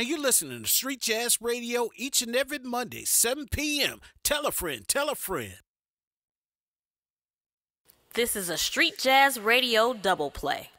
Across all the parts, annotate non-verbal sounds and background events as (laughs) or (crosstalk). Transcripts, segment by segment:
and you're listening to Street Jazz Radio each and every Monday, 7 p.m. Tell a friend, tell a friend. This is a Street Jazz Radio double play.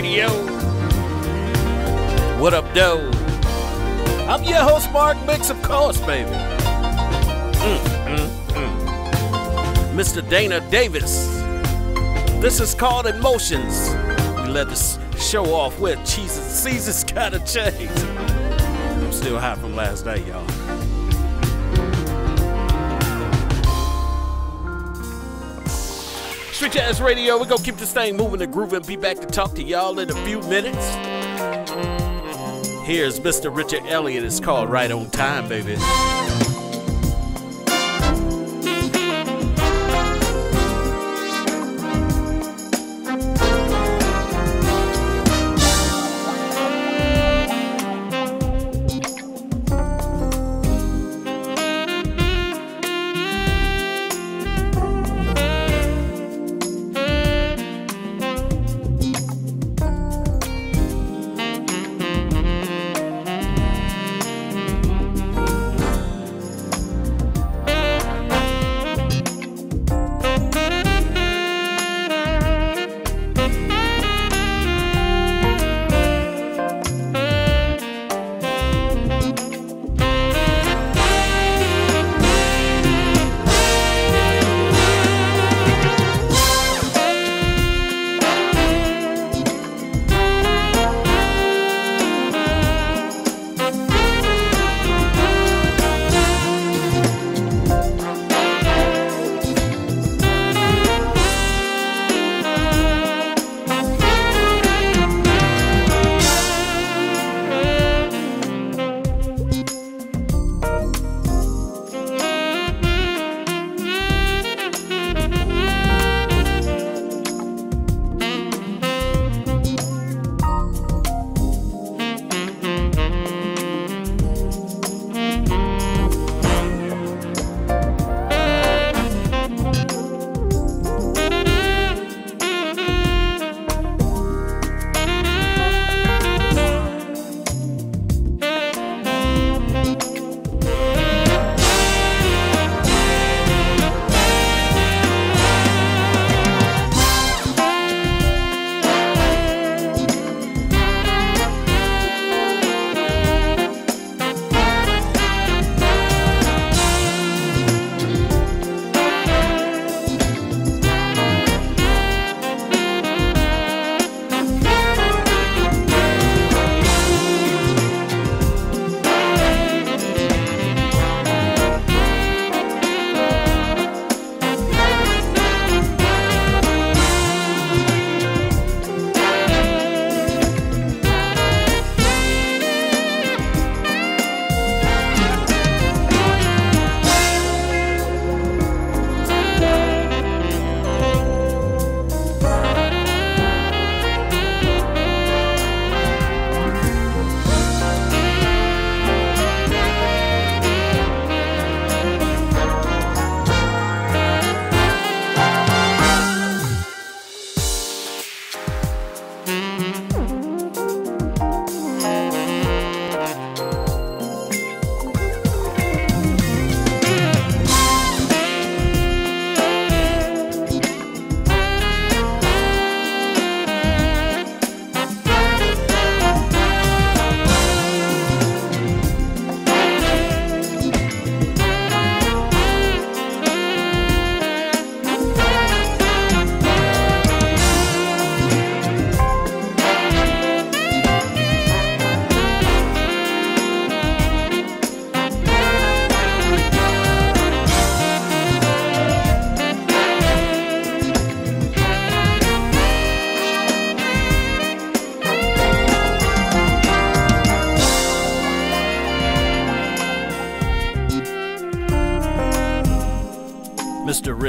Radio. What up, doe? I'm your host, Mark Mix, of course, baby. Mm, mm, mm. Mr. Dana Davis. This is called Emotions. We let this show off with Jesus. Seasons gotta change. I'm still high from last night, y'all. Jazz Radio, we're gonna keep this thing moving and grooving. Be back to talk to y'all in a few minutes. Here's Mr. Richard Elliott. It's called Right on Time, baby.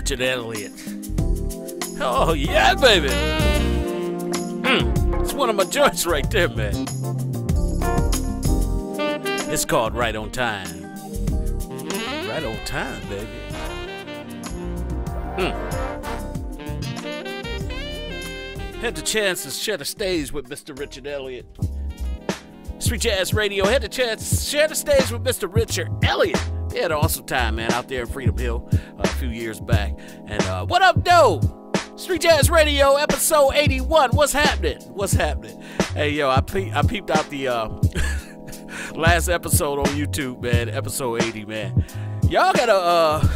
Richard Elliott. Oh, yeah, baby. Mm, it's one of my joints right there, man. It's called Right on Time. Right on time, baby. Mm. Had the chance to share the stage with Mr. Richard Elliott. Street Jazz Radio had the chance to share the stage with Mr. Richard Elliott. He had an awesome time, man, out there in Freedom Hill uh, a few years back. What up, though? Street Jazz Radio, episode 81. What's happening? What's happening? Hey, yo, I, pe- I peeped out the uh, (laughs) last episode on YouTube, man. Episode 80, man. Y'all gotta, uh,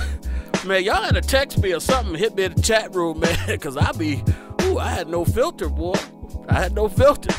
man, y'all gotta text me or something. Hit me in the chat room, (laughs) man, because I be, ooh, I had no filter, boy. I had no filter.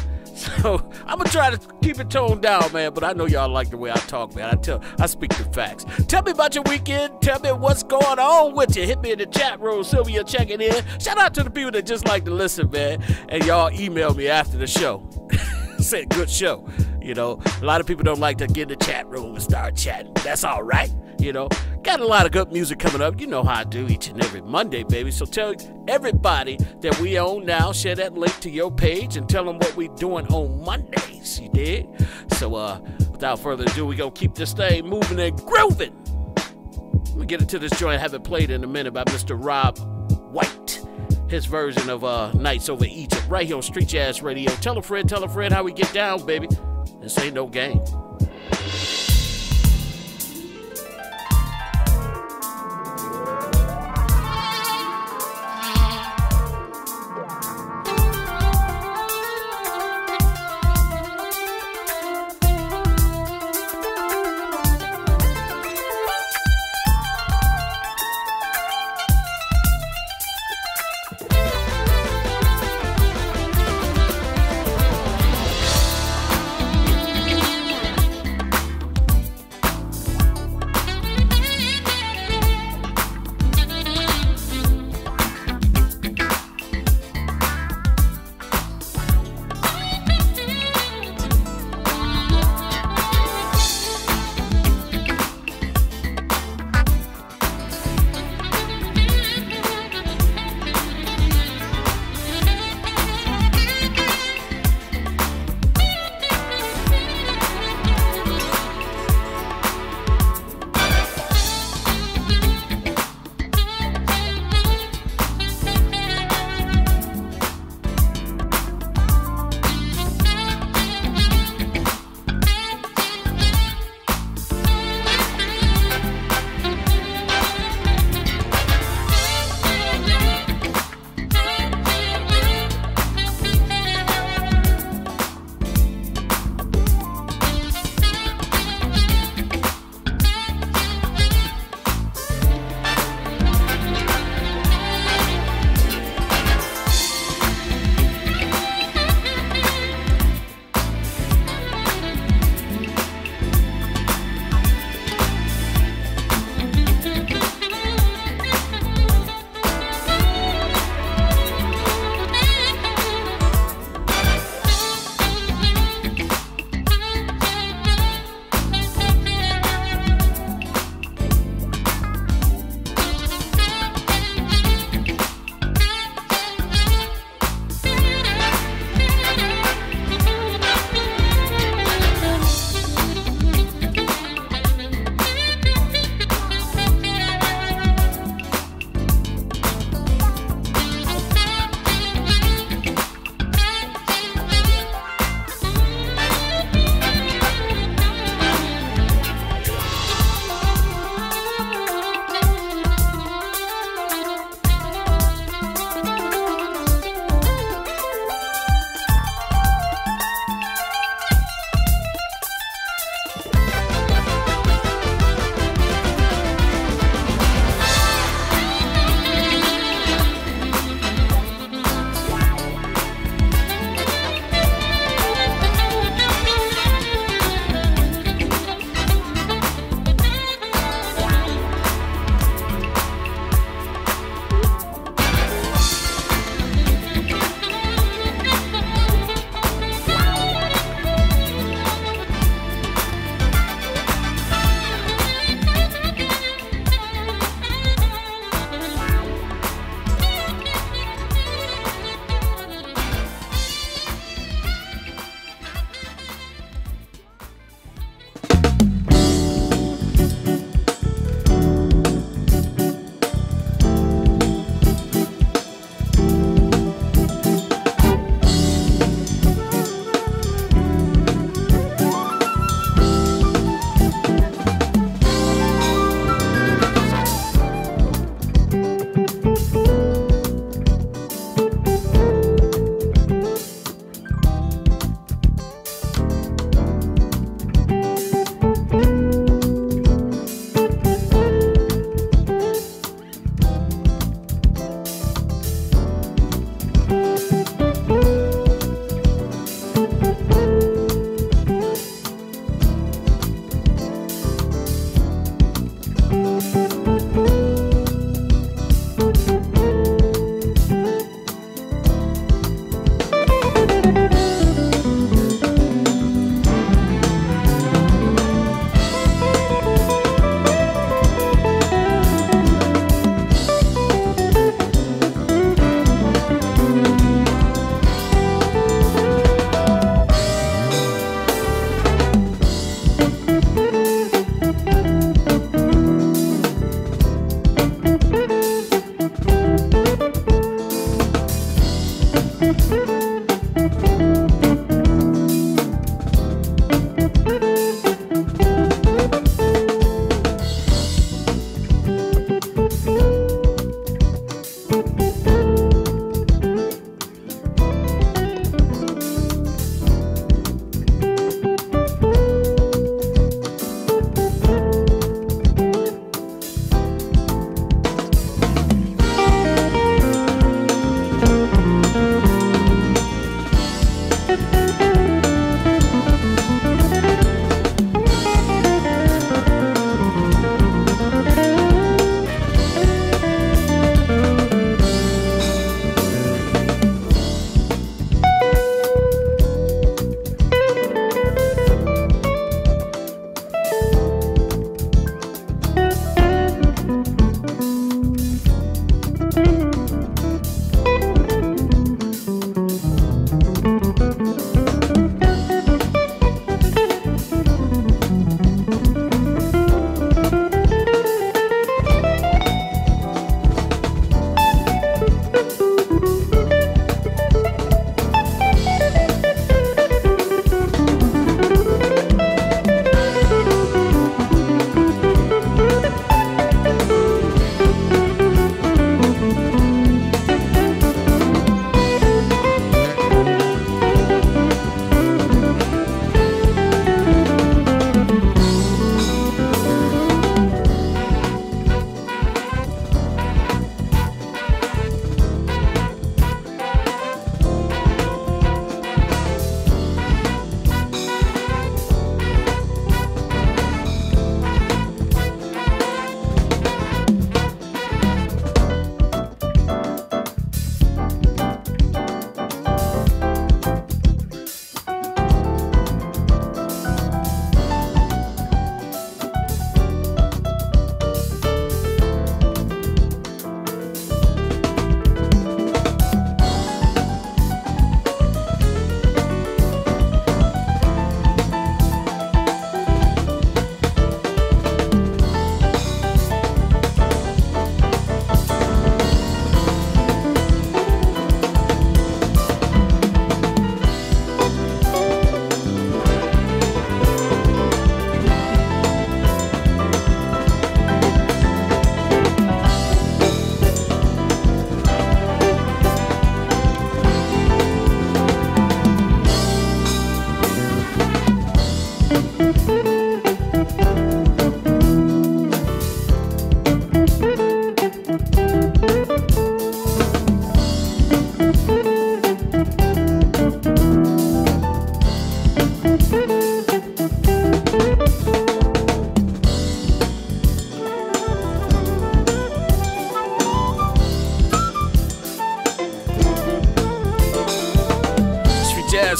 So I'm gonna try to keep it toned down, man. But I know y'all like the way I talk, man. I tell, I speak the facts. Tell me about your weekend. Tell me what's going on with you. Hit me in the chat room. Sylvia checking in. Shout out to the people that just like to listen, man. And y'all email me after the show. (laughs) Say good show. You know, a lot of people don't like to get in the chat room and start chatting. That's all right. You know, got a lot of good music coming up. You know how I do each and every Monday, baby. So tell everybody that we own now. Share that link to your page and tell them what we doing on Mondays. You did. So, uh, without further ado, we gonna keep this thing moving and grooving. Let me get into this joint. I haven't played in a minute by Mr. Rob White. His version of uh, Nights Over Egypt, right here on Street Jazz Radio. Tell a friend, tell a friend how we get down, baby. This ain't no game.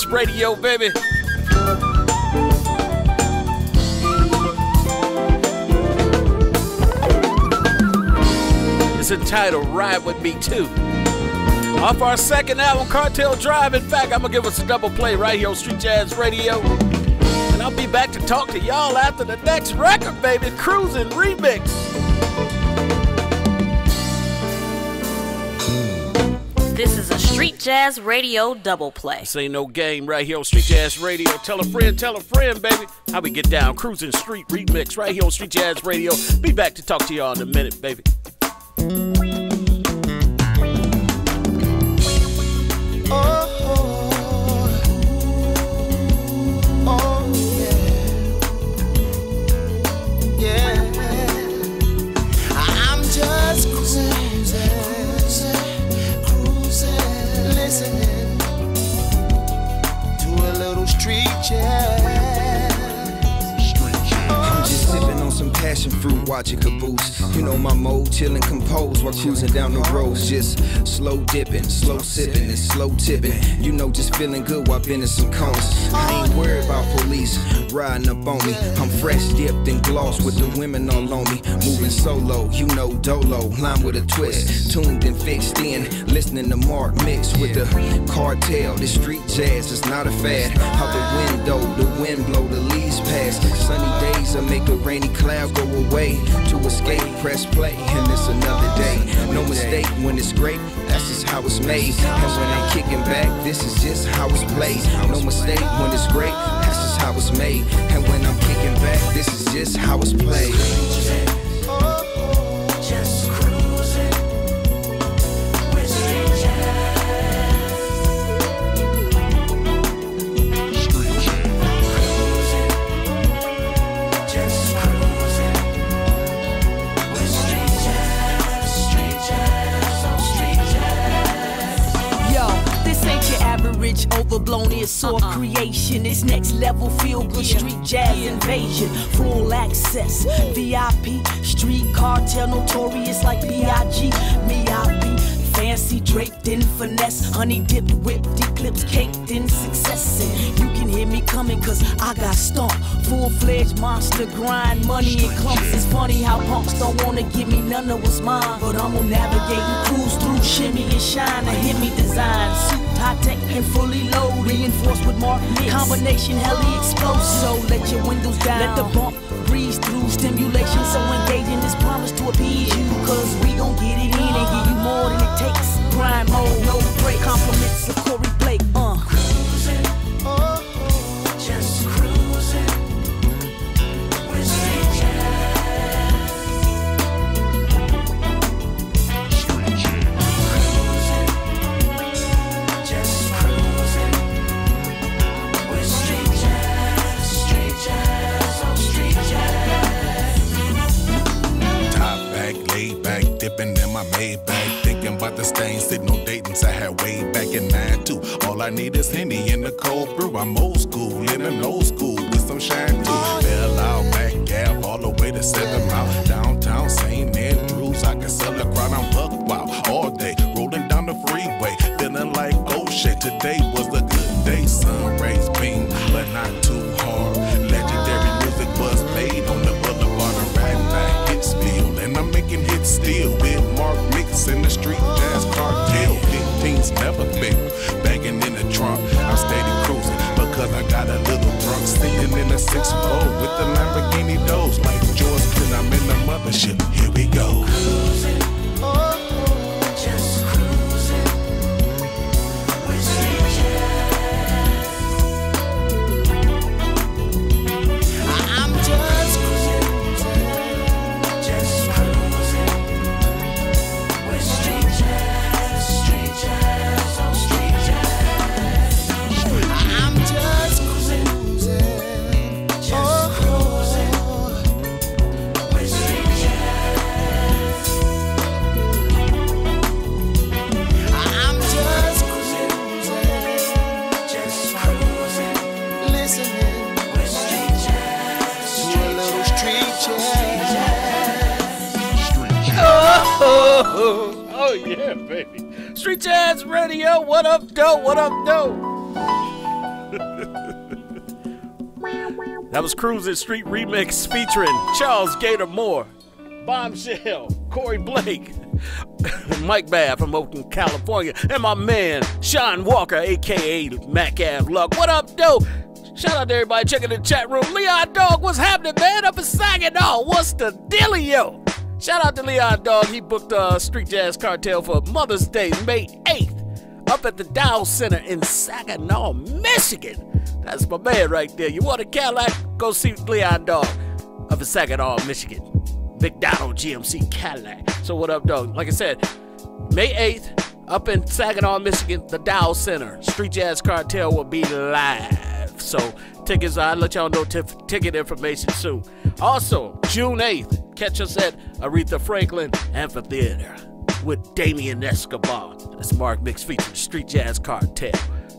Radio, baby. It's entitled Ride With Me Too. Off our second album, Cartel Drive. In fact, I'm going to give us a double play right here on Street Jazz Radio. And I'll be back to talk to y'all after the next record, baby. Cruising Remix. This is a Street Jazz Radio double play. This ain't no game right here on Street Jazz Radio. Tell a friend, tell a friend, baby. How we get down, cruising street remix right here on Street Jazz Radio. Be back to talk to y'all in a minute, baby. Passion fruit, watching caboose. You know my mode, chillin' composed while cruising down the roads. Just slow dipping, slow sipping, and slow tipping. You know, just feeling good while bending some cones. I ain't worried about police riding up on me. I'm fresh dipped and gloss with the women all on me. Moving solo, you know Dolo, line with a twist. Tuned and fixed in, listening to Mark mix with the cartel. This street jazz is not a fad. Out the window, the wind blow, the leaves pass. Sunny days will make a rainy cloud go away. To escape, press play, and it's another day. No mistake when it's great, that's just how it's made. And when I'm kicking back, this is just how it's played. No mistake when it's great, that's just how it's made. And when I'm kicking back, this is just how it's played. Overblown is sore uh-uh. creation. It's next level feel good yeah. street jazz yeah. invasion. Full access, VIP, street cartel, notorious like B.I.G. Me, I be fancy draped in finesse, honey dipped, whipped, eclipse caked in success. And you can hear me coming cause I got stomped. Full fledged monster grind, money in clumps. It's funny how punks don't wanna give me none of what's mine. But I'm gonna navigate and cruise through shimmy and shine. And hit me design, suit high tech and fully loaded. Reinforced with mark mix. Combination heli explosive. So let your windows down. Let the bump breeze through stimulation. So engaging this promise to appease you. Cause we gon' get it in and give you more than it takes. Grind mode, no break. Compliments of Corey Maybach. Thinking about the stains, sitting on Dayton's I had way back in 9 2. All I need is Henny in the cold brew. I'm old school, in living old school with some shine too. Fell out, back gap, all the way to 7 Mile. Downtown St. Andrews, I can sell a crowd. I'm buck wild all day, rolling down the freeway, feeling like oh shit. Today was a good day, sun rays beam, but not too hard. Making hits still with Mark Mix in the street jazz cartel. 15's never fail. Banging in the trunk, I'm steady cruising because I got a little drunk sitting in a 6 4 with the Lamborghini doors like George. Cause I'm in the mothership. Here we go. Street Jazz Radio. What up, doe? What up, doe? that was Cruising Street Remix featuring Charles Gator Moore, Bombshell, Corey Blake, (laughs) Mike Babb from Oakland, California, and my man Sean Walker, aka Mac Ave Luck. What up, doe? Shout out to everybody checking the chat room. Leon Dog, what's happening, man? Up in Saginaw. What's the dealio? Shout out to Leon Dog. He booked a Street Jazz Cartel for Mother's Day, May 8th, up at the Dow Center in Saginaw, Michigan. That's my man right there. You want a Cadillac? Go see Leon Dog up in Saginaw, Michigan. McDonald GMC Cadillac. So what up, dog? Like I said, May 8th, up in Saginaw, Michigan, the Dow Center. Street Jazz Cartel will be live. So tickets, I'll let y'all know ticket information soon. Also, June 8th, Catch us at Aretha Franklin Amphitheater with Damian Escobar. That's Mark Mix featuring Street Jazz Cartel.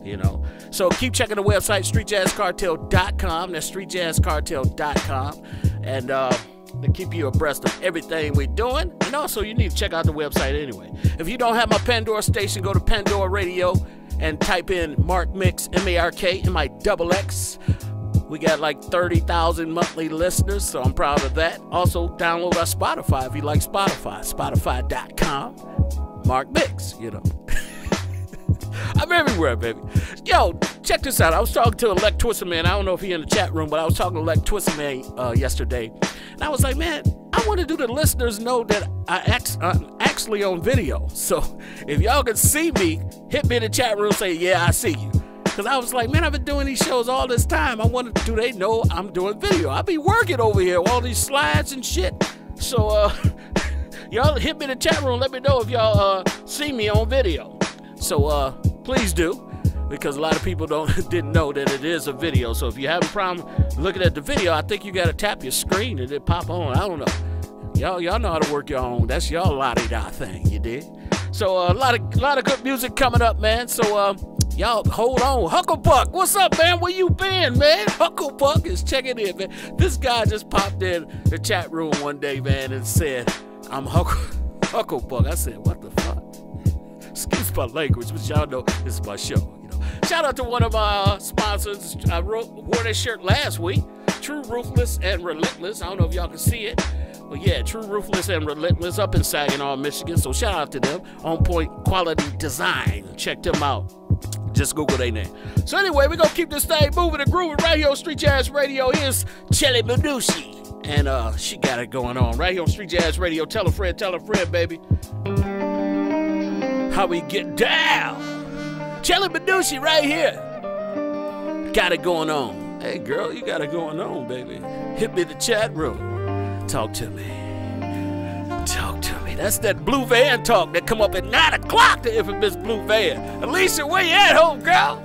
You know, so keep checking the website streetjazzcartel.com. That's streetjazzcartel.com, and uh, to keep you abreast of everything we're doing. And also, you need to check out the website anyway. If you don't have my Pandora station, go to Pandora Radio and type in Mark Mix M A R K M I double X. We got like 30,000 monthly listeners, so I'm proud of that. Also, download our Spotify if you like Spotify. Spotify.com. Mark Mix, you know. (laughs) I'm everywhere, baby. Yo, check this out. I was talking to Elect Twister Man. I don't know if he in the chat room, but I was talking to Elect Twister Man uh, yesterday, and I was like, man, I want to do the listeners know that I act, I'm actually on video. So (laughs) if y'all can see me, hit me in the chat room. Say, yeah, I see you. Cause I was like, man, I've been doing these shows all this time. I wanted, do they know I'm doing video? I be working over here, with all these slides and shit. So, uh, (laughs) y'all hit me in the chat room. Let me know if y'all uh, see me on video. So, uh, please do, because a lot of people don't (laughs) didn't know that it is a video. So if you have a problem looking at the video, I think you gotta tap your screen and it pop on. I don't know. Y'all, y'all know how to work your own. That's y'all lottie da thing, you did. So uh, a lot of a lot of good music coming up, man. So uh, y'all hold on. Hucklebuck, what's up, man? Where you been, man? Hucklebuck is checking in, man. This guy just popped in the chat room one day, man, and said, "I'm Huckle (laughs) Hucklebuck." I said, "What the fuck?" Excuse my language, but y'all know this is my show. You know. Shout out to one of our uh, sponsors. I wrote, wore that shirt last week. True Ruthless and Relentless. I don't know if y'all can see it. But yeah, True Ruthless and Relentless up in Saginaw, Michigan. So shout out to them. On Point Quality Design. Check them out. Just Google their name. So anyway, we're gonna keep this thing moving and grooving right here on Street Jazz Radio. Here's Chelly Benucci. And uh, she got it going on right here on Street Jazz Radio. Tell a friend, tell a friend, baby. How we get down. Chelly Benucci right here. Got it going on. Hey girl, you got it going on, baby. Hit me the chat room. Talk to me. Talk to me. That's that blue van talk that come up at 9 o'clock, the infamous blue van. Alicia, where you at, home girl?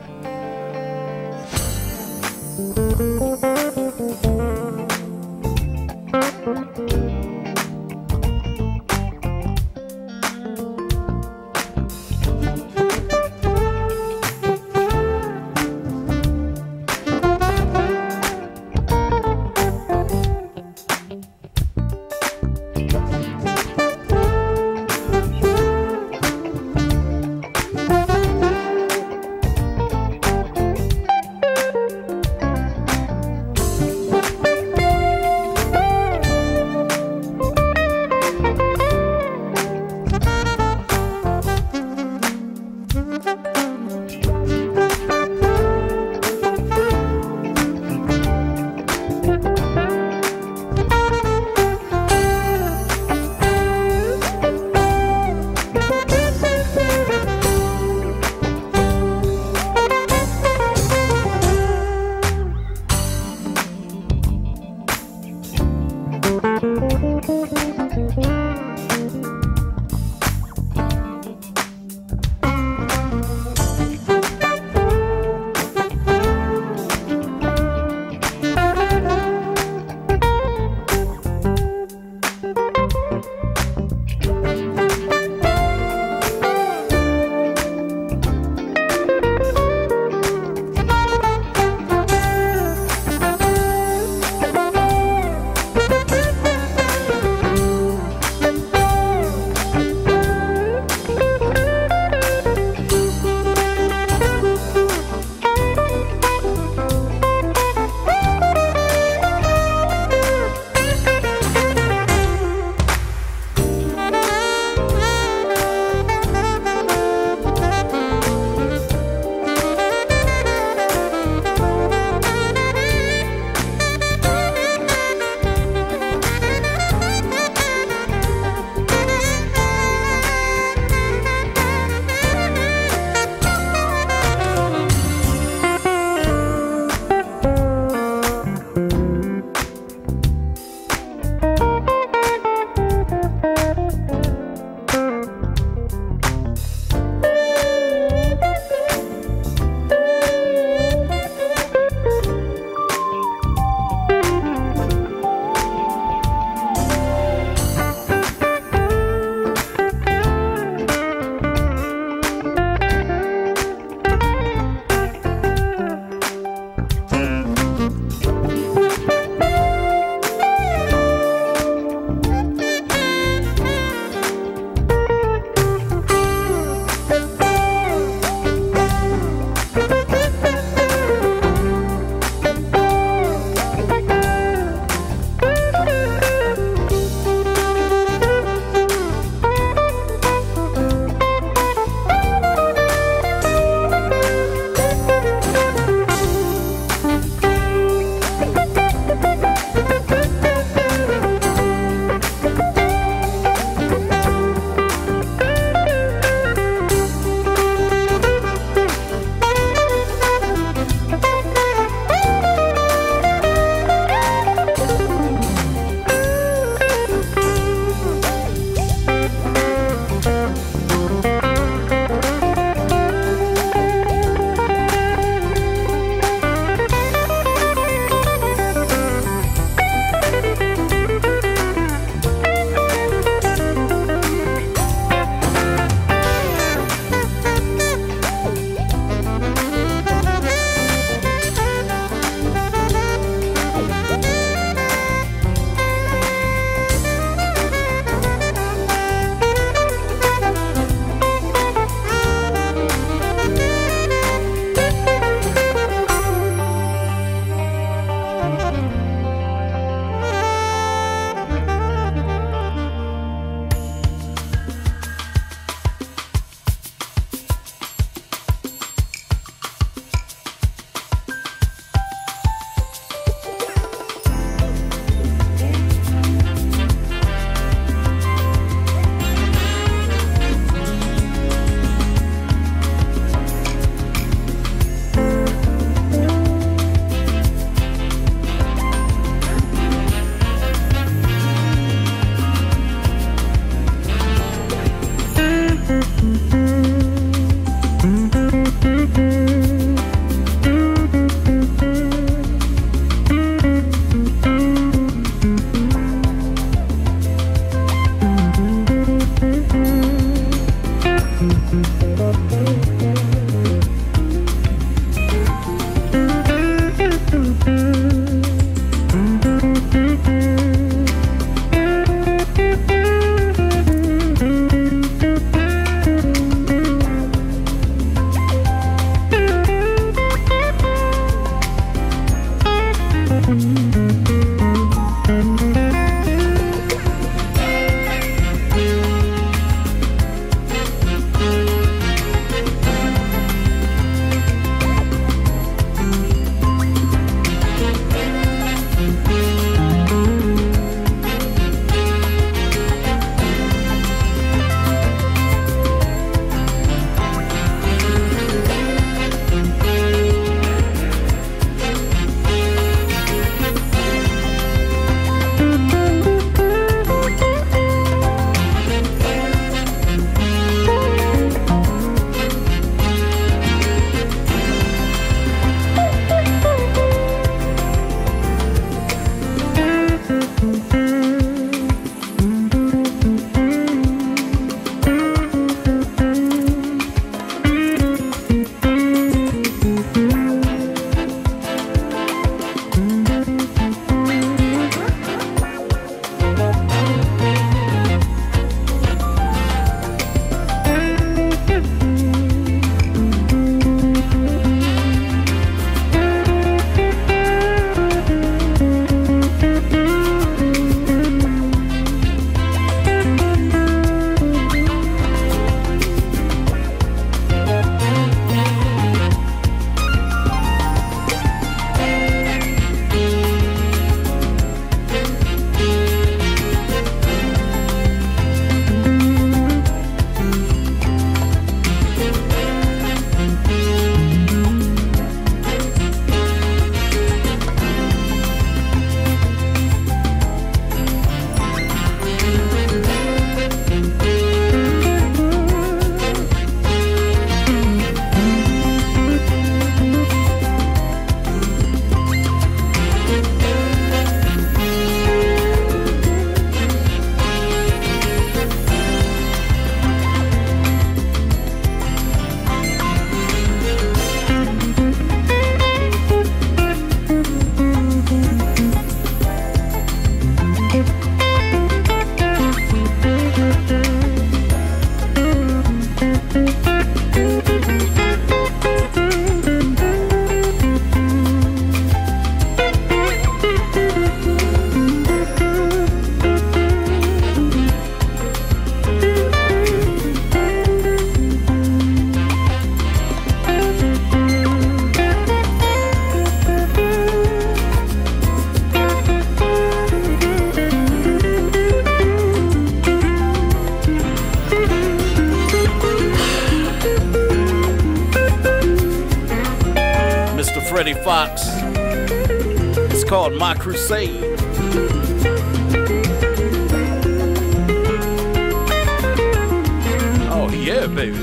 Oh, yeah, baby.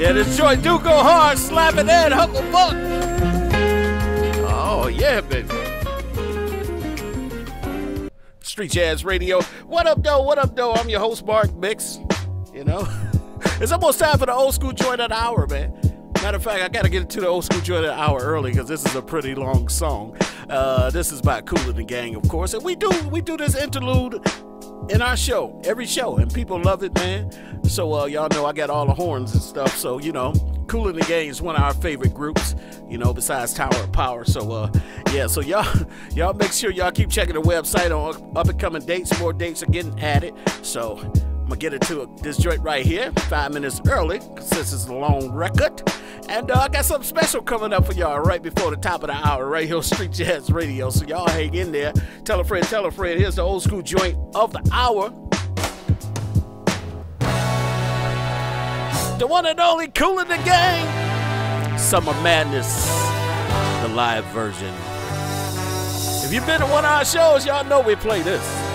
Yeah, this joint do go hard, slapping that Huckle Buck. Oh, yeah, baby. Street Jazz Radio. What up, though? What up, though? I'm your host, Mark Mix. You know, (laughs) it's almost time for the old school joint of the hour, man. Matter of fact, I gotta get to the old school joint the hour early because this is a pretty long song. Uh, this is by and the Gang, of course, and we do we do this interlude in our show, every show, and people love it, man. So uh, y'all know I got all the horns and stuff. So you know, Kool and the Gang is one of our favorite groups. You know, besides Tower of Power. So uh, yeah, so y'all (laughs) y'all make sure y'all keep checking the website on up and coming dates. More dates are getting added. So I'm gonna get into this joint right here, five minutes early, since it's a long record. And uh, I got something special coming up for y'all right before the top of the hour, right here on Street Jazz Radio. So y'all hang in there. Tell a friend, tell a friend. Here's the old school joint of the hour. The one and only Kool and the Gang. Summer Madness, the live version. If you've been to one of our shows, y'all know we play this.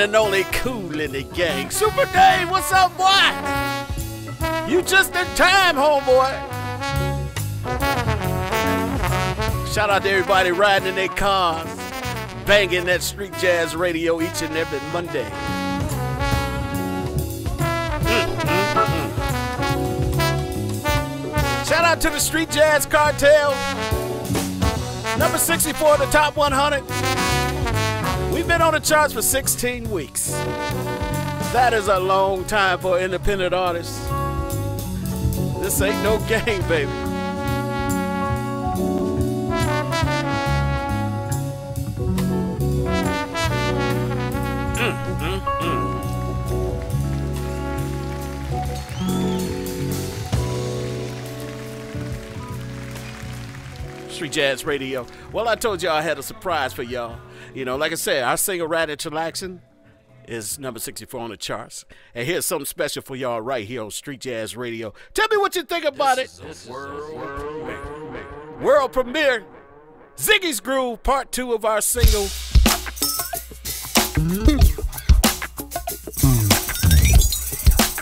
One and only Kool and the Gang. Super Dave, what's up, boy? You just in time, homeboy. Shout out to everybody riding in their cars, banging that street jazz radio each and every Monday. Mm-hmm. Shout out to the Street Jazz Cartel. Number 64 the top 100. Been on the charts for 16 weeks. That is a long time for an independent artist. This ain't no (laughs) game, baby. Mm, mm, mm. Street Jazz Radio. Well, I told y'all I had a surprise for y'all. You know, like I said, our single Ratted Chillaxin' is number 64 on the charts. And here's something special for y'all right here on Street Jazz Radio. Tell me what you think about it. World, world premiere. Ziggy's Groove, part two of our single.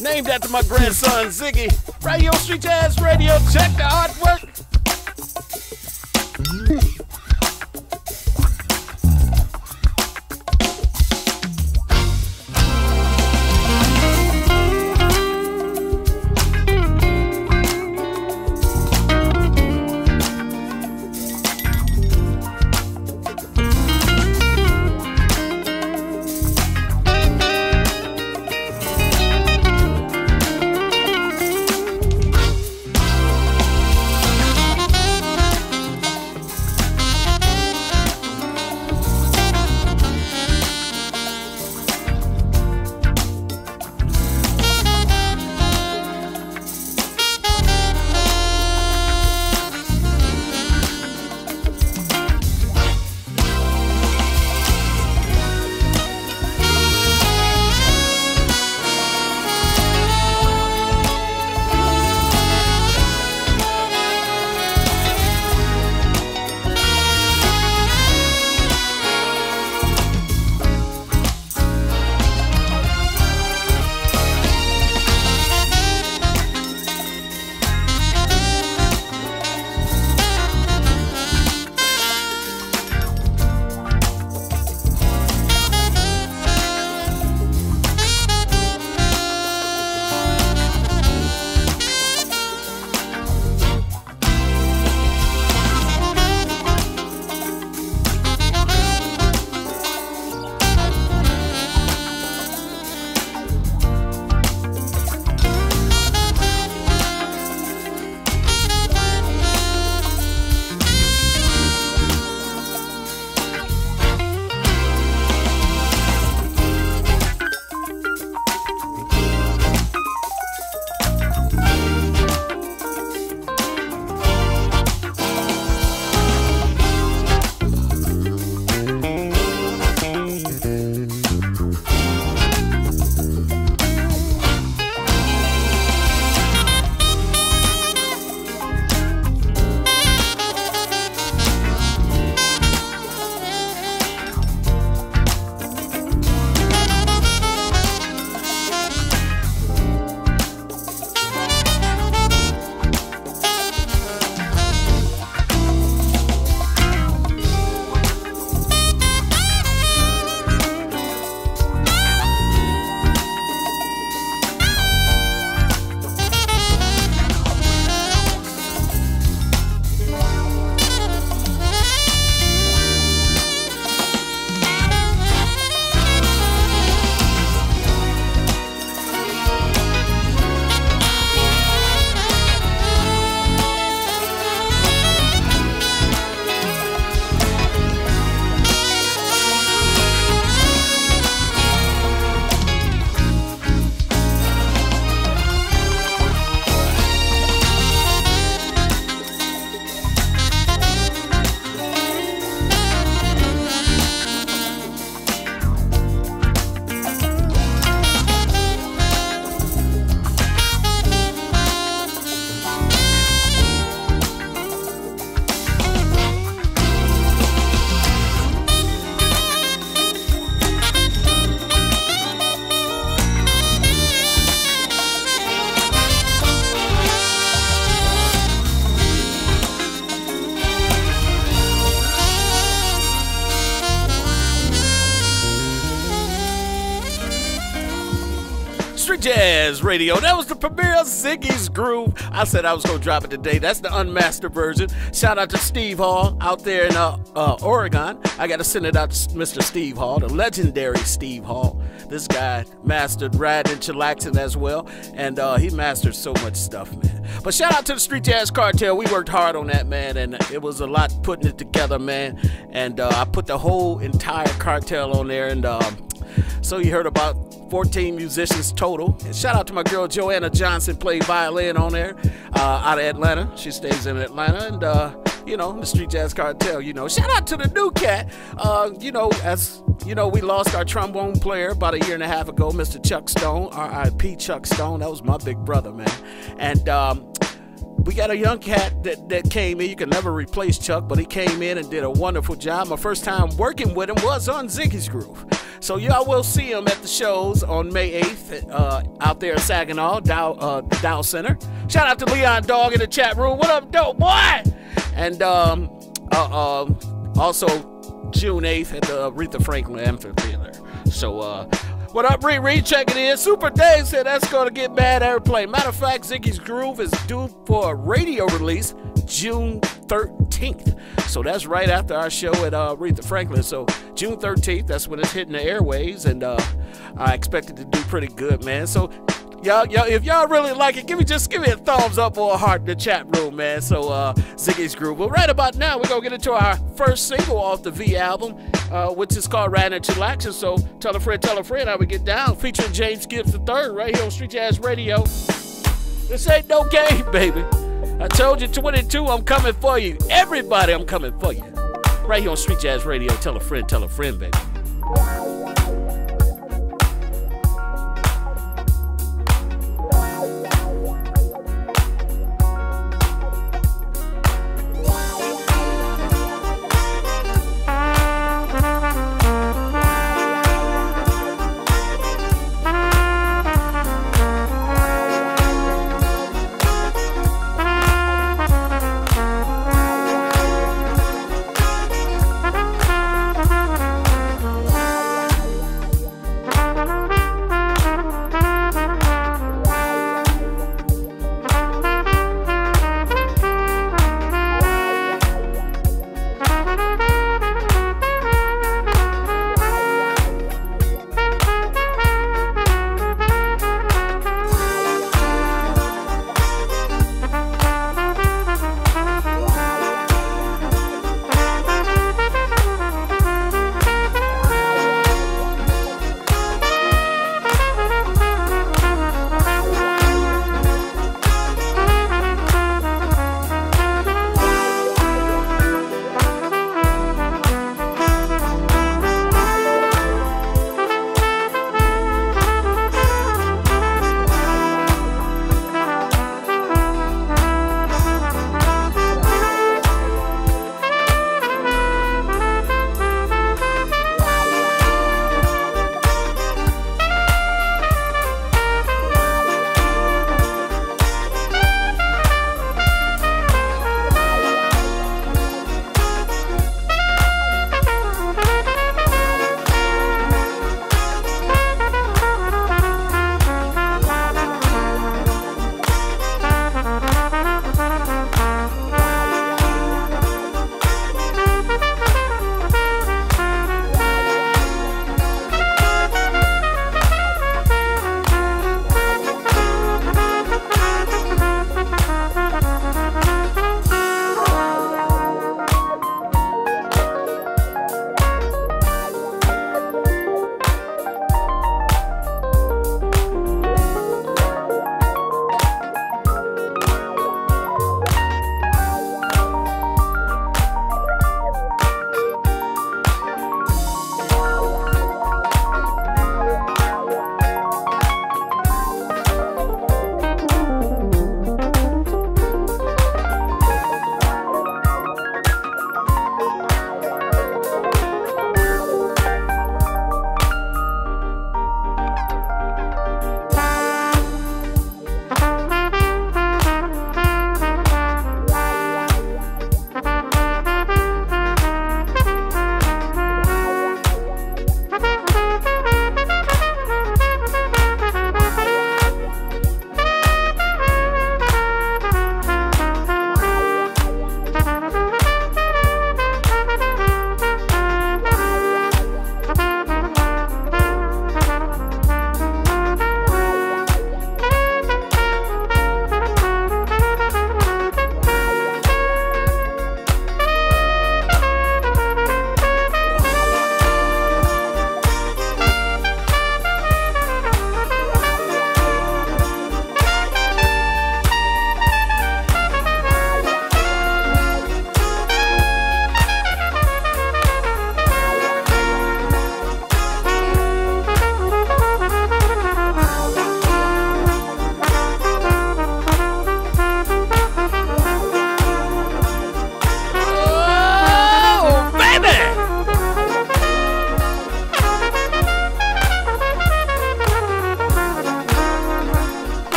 Named after my grandson Ziggy. Right here on Street Jazz Radio. Check the artwork. Radio. That was the premiere of Ziggy's Groove. I said I was going to drop it today. That's the unmastered version. Shout out to Steve Hall out there in uh, uh, Oregon. I got to send it out to Mr. Steve Hall, the legendary Steve Hall. This guy mastered Rad and Chillaxing as well, and uh, he mastered so much stuff, man. But shout out to the Street Jazz Cartel. We worked hard on that, man, and it was a lot putting it together, man. And uh, I put the whole entire cartel on there, and um, so you heard about 14 musicians total. And shout out to my girl Joanna Johnson, played violin on there uh, out of Atlanta. She stays in Atlanta, and uh, you know the Street Jazz Cartel. You know, shout out to the new cat. Uh, you know, as you know, we lost our trombone player about a year and a half ago, Mr. Chuck Stone, R.I.P. Chuck Stone. That was my big brother, man. And um, we got a young cat that, that came in. You can never replace Chuck, but he came in and did a wonderful job. My first time working with him was on Ziggy's Groove. So y'all will see him at the shows on May 8th uh, out there in Saginaw, Dow, uh, Dow Center. Shout out to Leon Dog in the chat room. What up, dope boy? And um, uh, um, also June 8th at the Aretha Franklin Amphitheater. So uh, what up, Riri? Check it in. Super Dave said that's going to get bad airplay. Matter of fact, Ziggy's Groove is due for a radio release June 13th. So that's right after our show at uh, Aretha Franklin. So June 13th, that's when it's hitting the airways, and uh, I expect it to do pretty good, man. So y'all, y'all, if y'all really like it, give me just give me a thumbs up or a heart in the chat room, man. So uh, Ziggy's Groove. But right about now, we're gonna get into our first single off the V album, uh, which is called Rad and Chillaxing. So tell a friend, tell a friend I would get down, featuring James Gibbs III, right here on Street Jazz Radio. This ain't no game, baby. I told you 22, I'm coming for you. Everybody, I'm coming for you. Right here on Street Jazz Radio. Tell a friend, tell a friend, baby.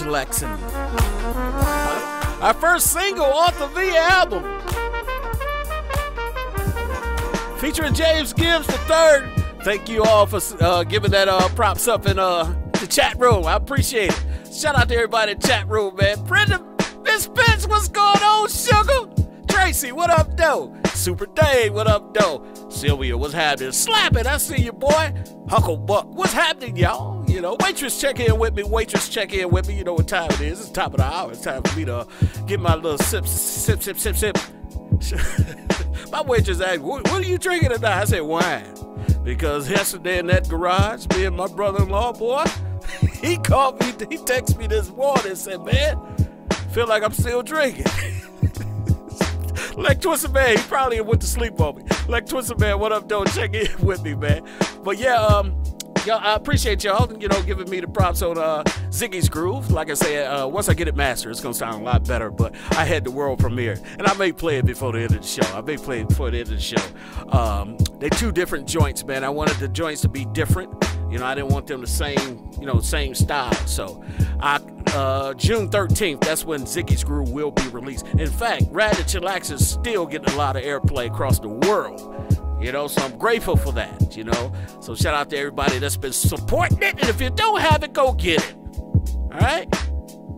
And Our first single off the V album. Featuring James Gibbs III. Thank you all for uh, giving that uh, props up in uh, the chat room. I appreciate it. Shout out to everybody in the chat room, man. Brenda, Miss Spence, what's going on, sugar? Tracy, what up, though? Super Dave, what up, though? Sylvia, what's happening? Slap it, I see you, boy. Huckle Buck, what's happening, y'all? Know, waitress, check in with me. Waitress, check in with me. You know what time it is. It's top of the hour. It's time for me to get my little sip, sip, sip, sip, sip. (laughs) my waitress asked, what, what are you drinking tonight? I said, wine. Because yesterday in that garage, me and my brother-in-law, boy, (laughs) he called me, he texted me this morning and said, man, feel like I'm still drinking. (laughs) like Twister Man, he probably went to sleep on me. Like Twister Man, what up, don't Check in with me, man. But yeah, um, y'all, I appreciate y'all, you know, giving me the props on uh, Ziggy's Groove. Like I said, uh, once I get it mastered, it's gonna sound a lot better. But I had the world premiere, and I may play it before the end of the show. I may play it before the end of the show. Um, they two different joints, man. I wanted the joints to be different. You know, I didn't want them the same, you know, same style. So, I uh, June 13th, that's when Ziggy's Groove will be released. In fact, Rad and Chillax is still getting a lot of airplay across the world. You know, so I'm grateful for that, you know. So shout out to everybody that's been supporting it. And if you don't have it, go get it. All right?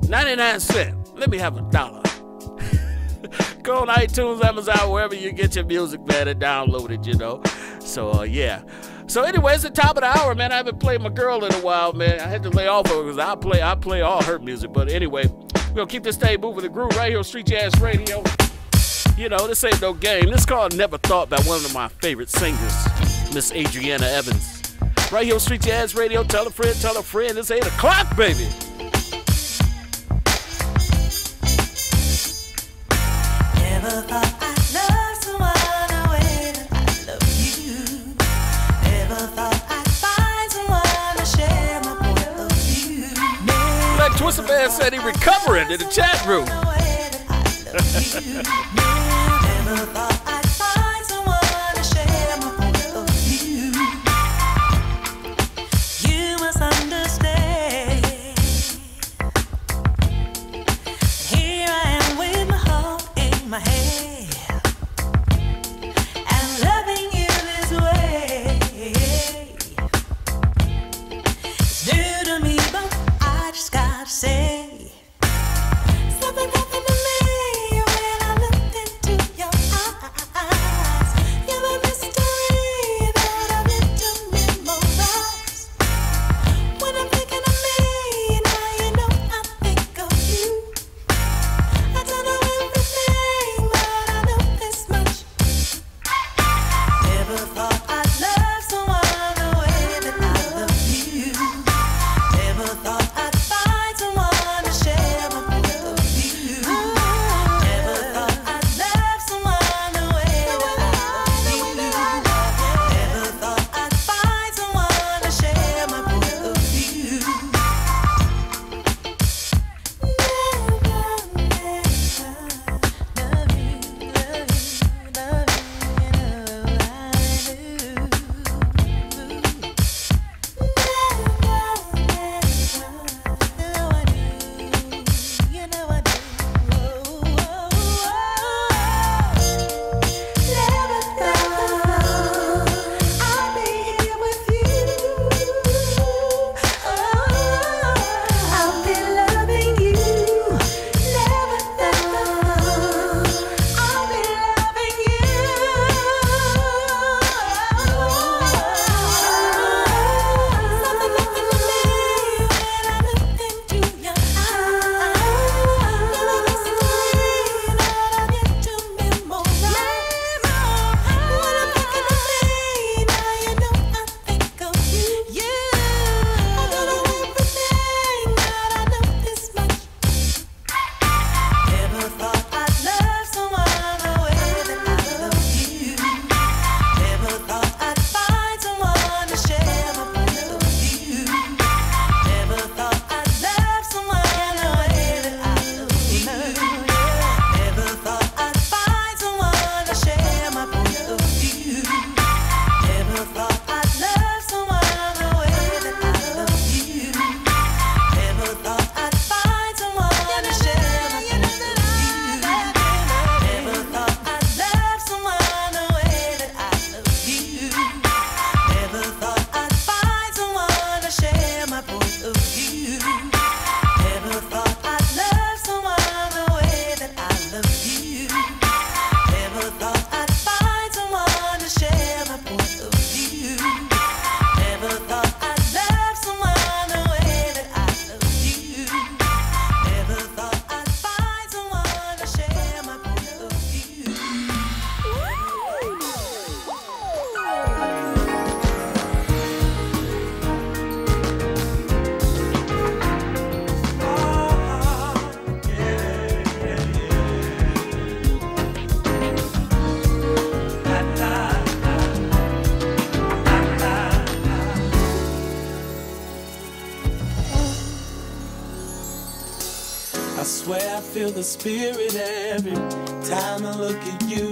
99 cents. Let me have a dollar. (laughs) go on iTunes, Amazon, wherever you get your music, man, and download it, you know. So, uh, yeah. So, anyway, it's the top of the hour, man. I haven't played my girl in a while, man. I had to lay off of her because I play, I play all her music. But anyway, we're gonna keep this thing moving the groove right here on Street Jazz Radio. You know, this ain't no game. This called Never Thought by one of my favorite singers, Miss Adriana Evans. Right here on Street Jazz Radio. Tell a friend, tell a friend. It's 8 o'clock, baby. Never thought I'd love someone the way that I love you. Never thought I'd find someone to share my point of view. Like Twister Man said, he recovering in the chat room. (laughs) The apart. The spirit every time I look at you.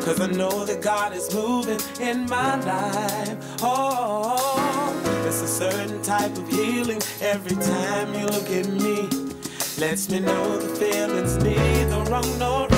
Cause I know that God is moving in my life. Oh, it's a certain type of healing every time you look at me. Lets me know the feeling's neither wrong nor right.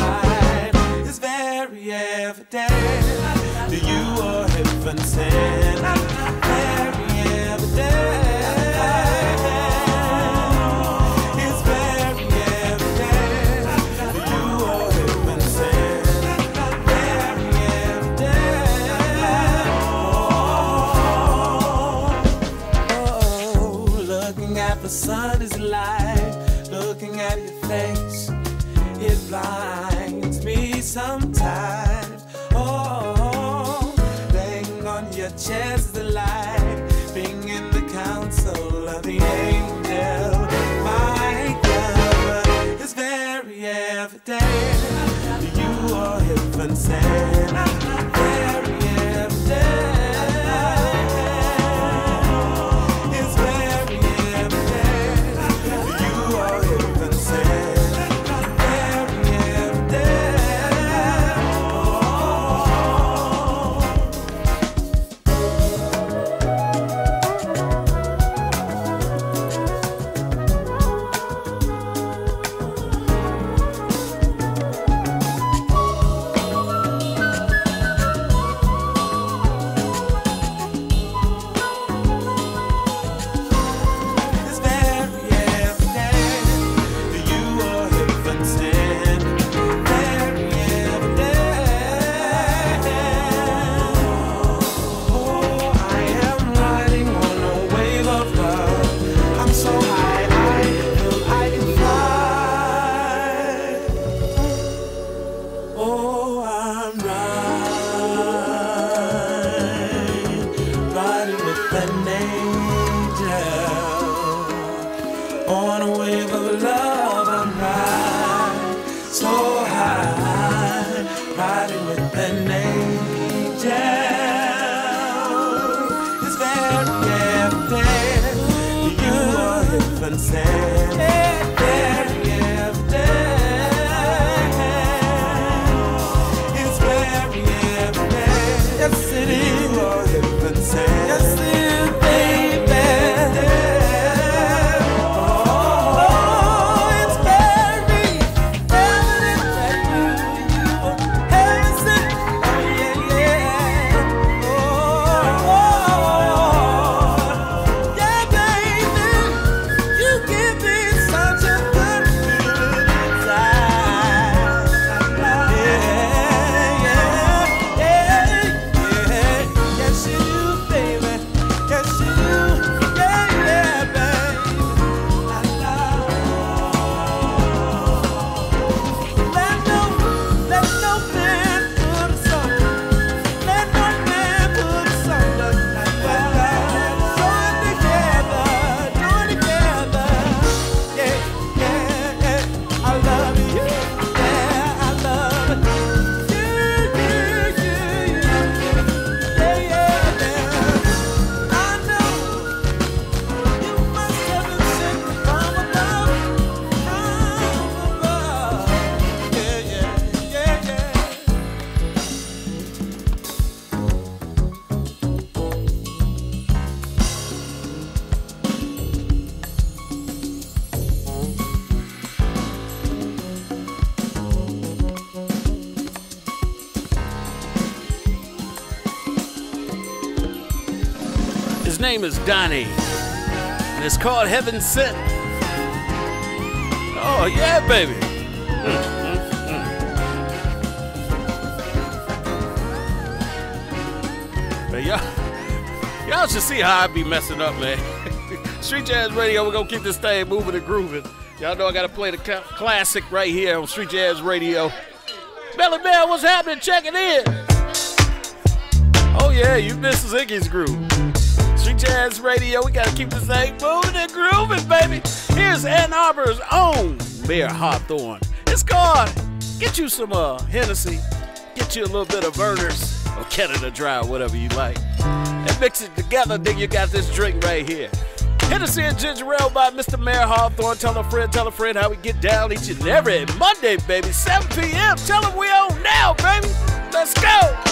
On name is Donnie, and it's called Heaven Sent. Oh, yeah, baby. Mm, y'all, y'all should see how I be messing up, man. (laughs) Street Jazz Radio, we're to keep this thing moving and grooving. Y'all know I got to play the classic right here on Street Jazz Radio. Belly Bell, what's happening? Check it in. Oh, yeah, you missed Ziggy's groove. Jazz Radio. We gotta keep this thing moving and grooving, baby. Here's Ann Arbor's own Mayor Hawthorne. It's called Get You Some uh, Hennessy, get you a little bit of Vernors or Canada Dry, whatever you like. And mix it together, then you got this drink right here. Hennessy and Ginger Ale by Mr. Mayor Hawthorne. Tell a friend, tell a friend how we get down each and every Monday, baby, 7 p.m. Tell them we on now, baby. Let's go.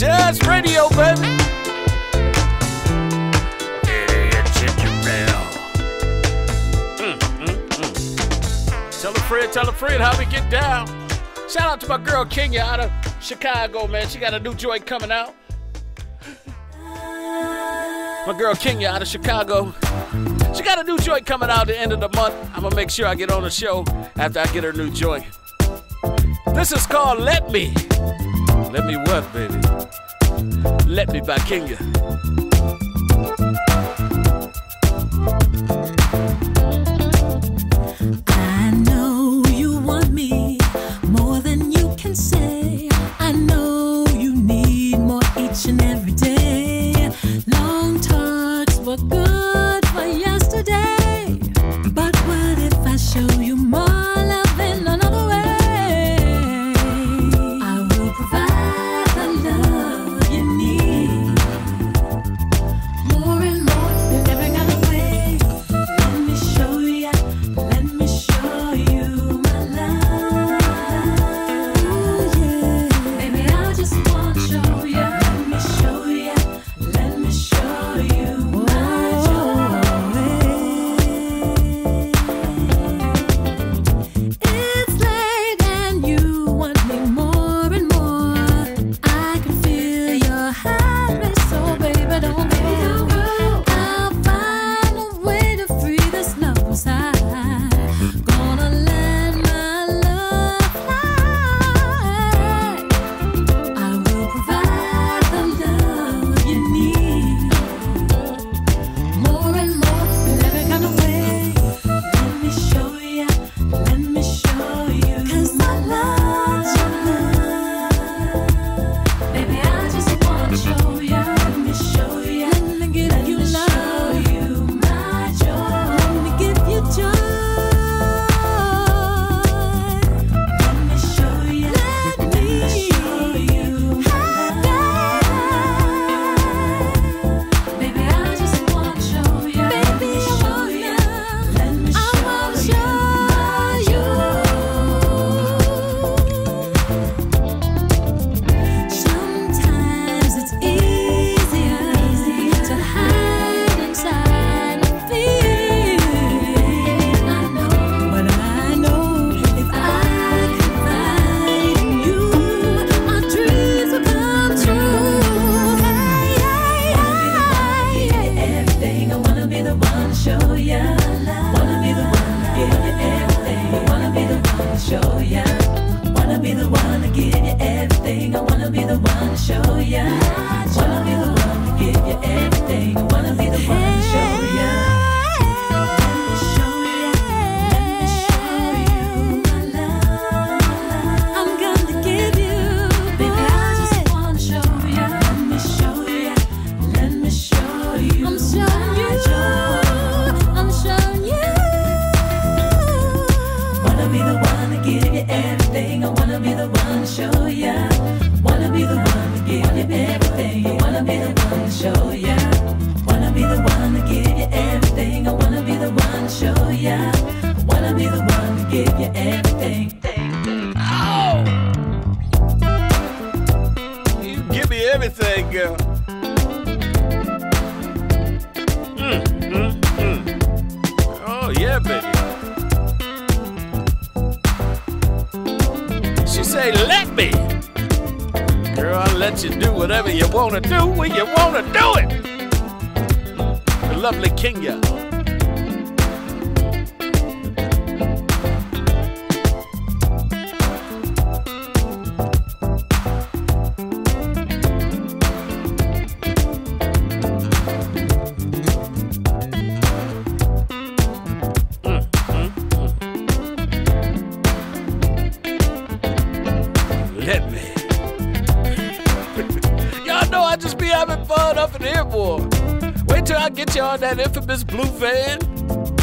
Jazz Radio, baby. Tell a friend, tell a friend how we get down. Shout out to my girl Kenya out of Chicago, man. She got a new joint coming out. My girl Kenya out of Chicago. She got a new joint coming out the end of the month. I'm gonna make sure I get on the show after I get her new joint. This is called Let Me. Let me work, baby. Let me back in you. man.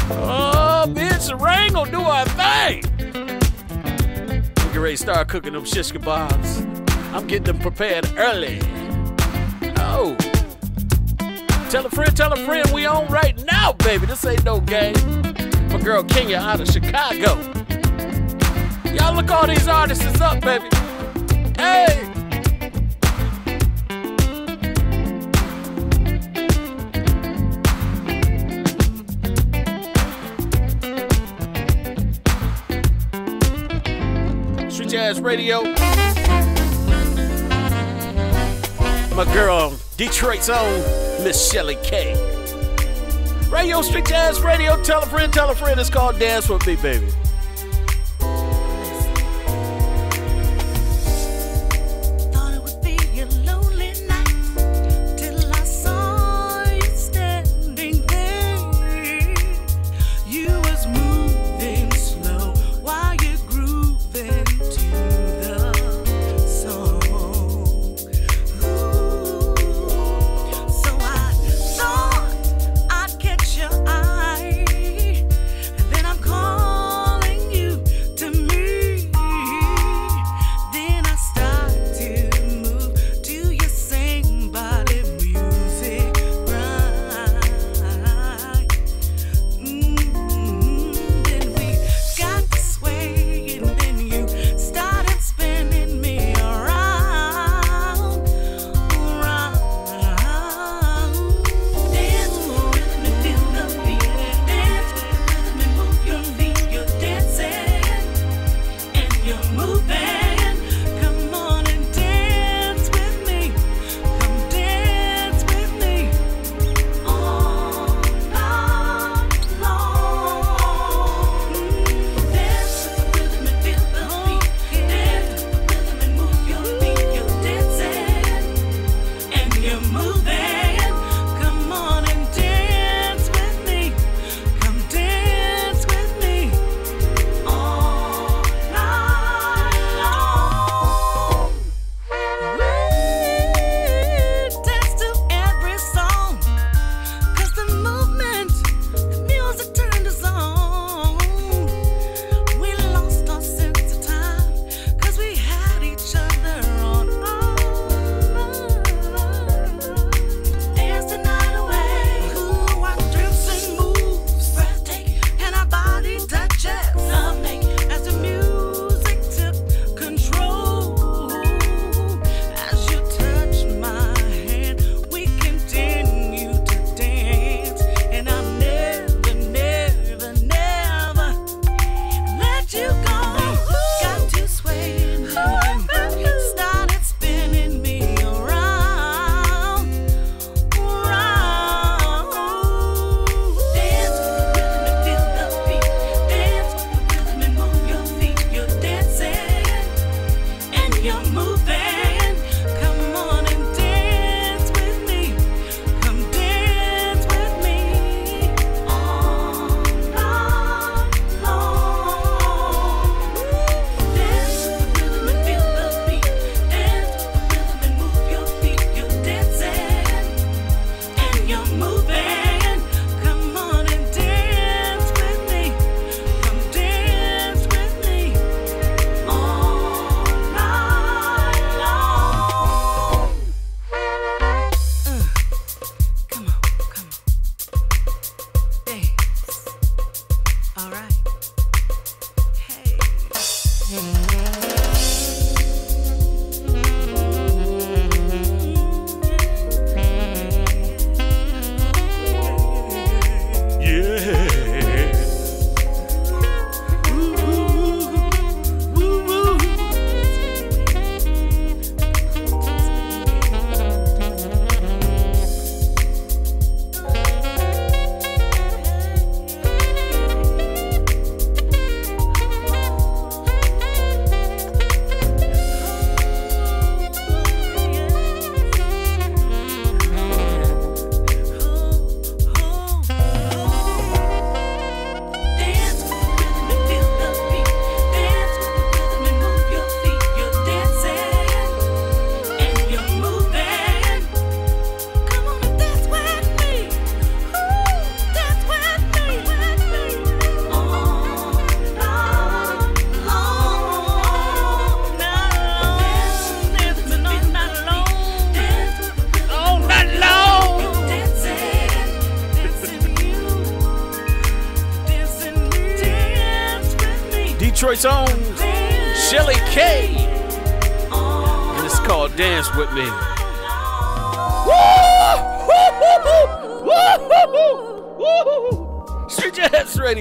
Oh, me and gonna do our thing. We can ready to start cooking them shish kebabs. I'm getting them prepared early. Oh. Tell a friend, tell a friend we on right now, baby. This ain't no game. My girl Kenya out of Chicago. Y'all look all these artists up, baby. Hey! Radio. My girl, Detroit's own Miss Shelly K. Radio Street Jazz Radio. Tell a friend, tell a friend. It's called Dance With Me, baby.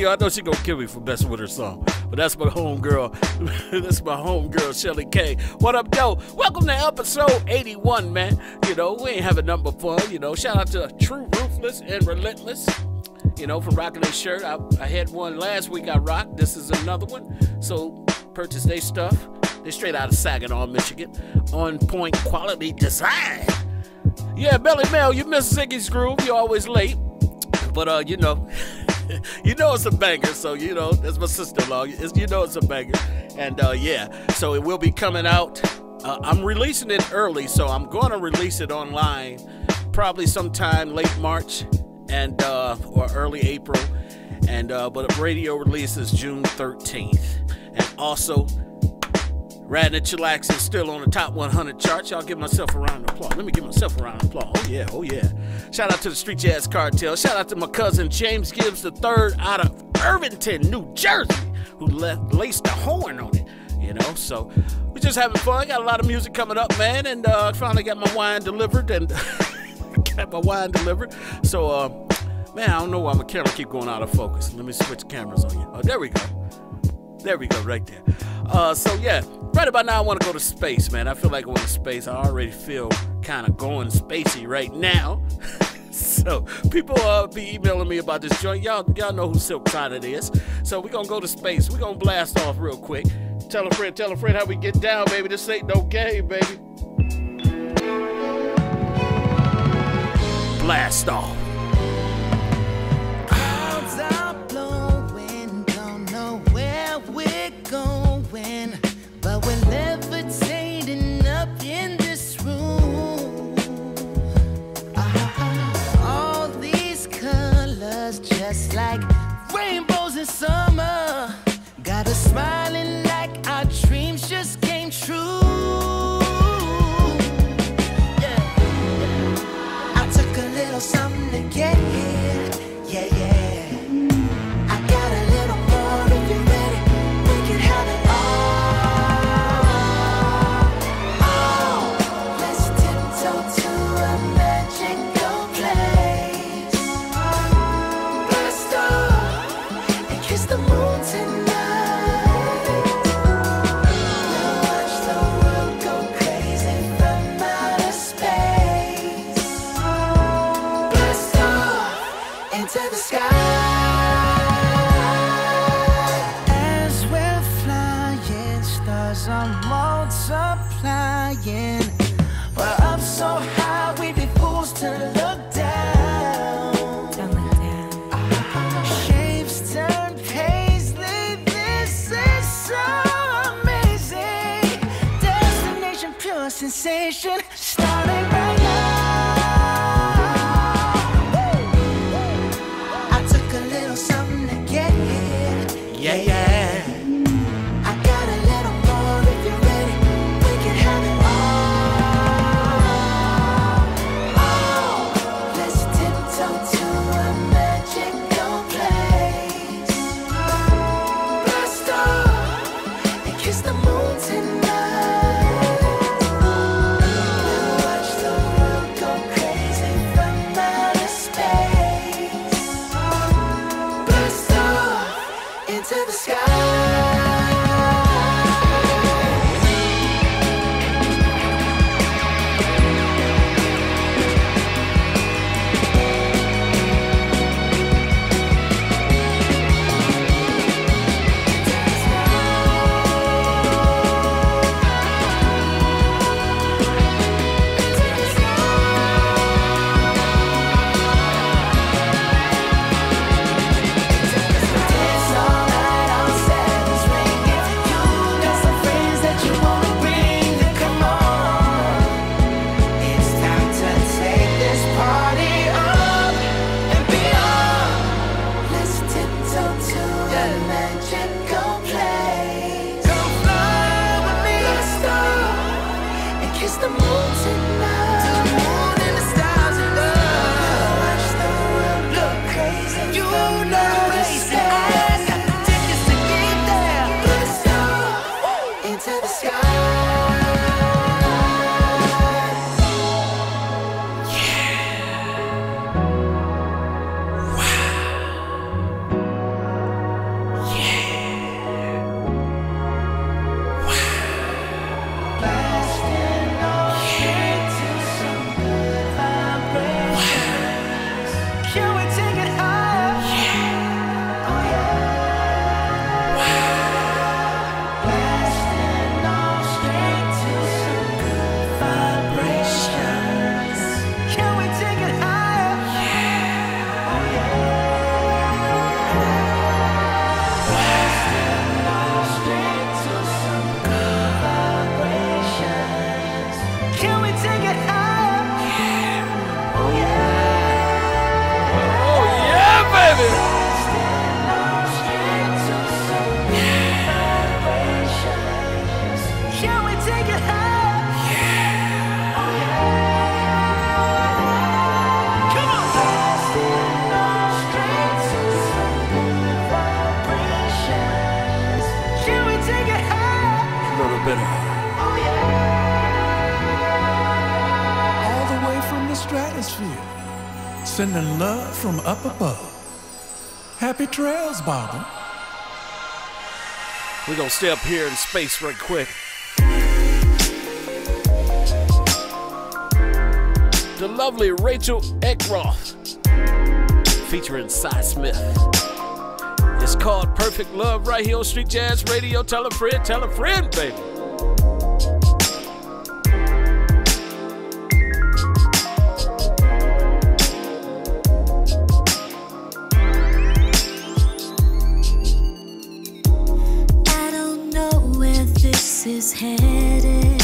Radio. I know she gonna kill me for with her song, but that's my home girl. (laughs) that's my home girl, Shelly K. What up, yo? Welcome to episode 81, man. You know we ain't nothing but fun. You know, shout out to True Ruthless and Relentless. You know, for rocking their shirt. I, I had one last week. I rocked. This is another one. So purchase their stuff. They're straight out of Saginaw, Michigan. On point quality design. Yeah, Belly Mel, you miss Ziggy's groove. You're always late. But uh, you know, you know it's a banger. So you know that's my sister-in-law. You know it's a banger, and uh, yeah. So it will be coming out. Uh, I'm releasing it early, so I'm going to release it online, probably sometime late March and uh, or early April. And uh, but radio release is June 13th, and also Radna Chillax is still on the top 100 charts. Y'all give myself a round of applause. Let me give myself a round of applause. Oh, yeah, oh, yeah. Shout out to the Street Jazz Cartel. Shout out to my cousin James Gibbs III out of Irvington, New Jersey, who left, laced the horn on it. You know, so we're just having fun. Got a lot of music coming up, man, and uh, finally got my wine delivered and (laughs) got my wine delivered. So, uh, man, I don't know why my camera keep going out of focus. Let me switch cameras on you. Oh, there we go. There we go, right there. Uh, so yeah, right about now I want to go to space, man. I feel like going to space. I already feel kind of going spacey right now. (laughs) (laughs) so people uh, be emailing me about this joint. Y'all, y'all know who Silk Sonic is. So we're gonna go to space. We're gonna blast off real quick. Tell a friend, tell a friend how we get down, baby. This ain't no game, baby. Blast off. Just like from up above. Happy trails, Bobby. We're going to stay up here in space right quick. The lovely Rachel Eckroth featuring Cy Smith. It's called Perfect Love right here on Street Jazz Radio. Tell a friend, tell a friend, baby. is headed.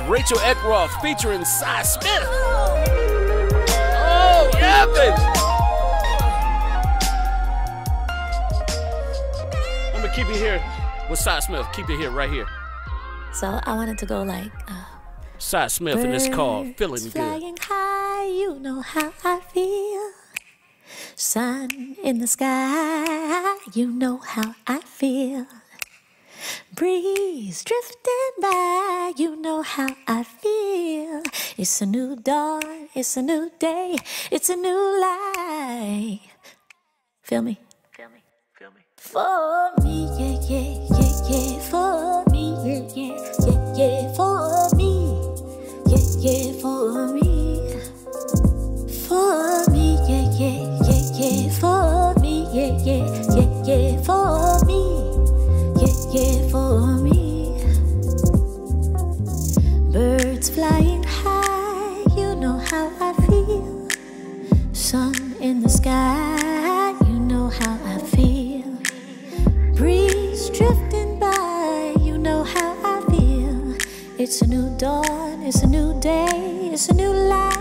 Rachel Eckroth featuring Cy Smith. Oh, yeah. I'm gonna keep it here with Cy Smith. Keep it here, right here. So I wanted to go like. Uh, Cy Smith, and it's called Feeling Good. Feel me? Feel me? Feel me? For me, yeah, yeah. It's a new dawn, it's a new day, it's a new life.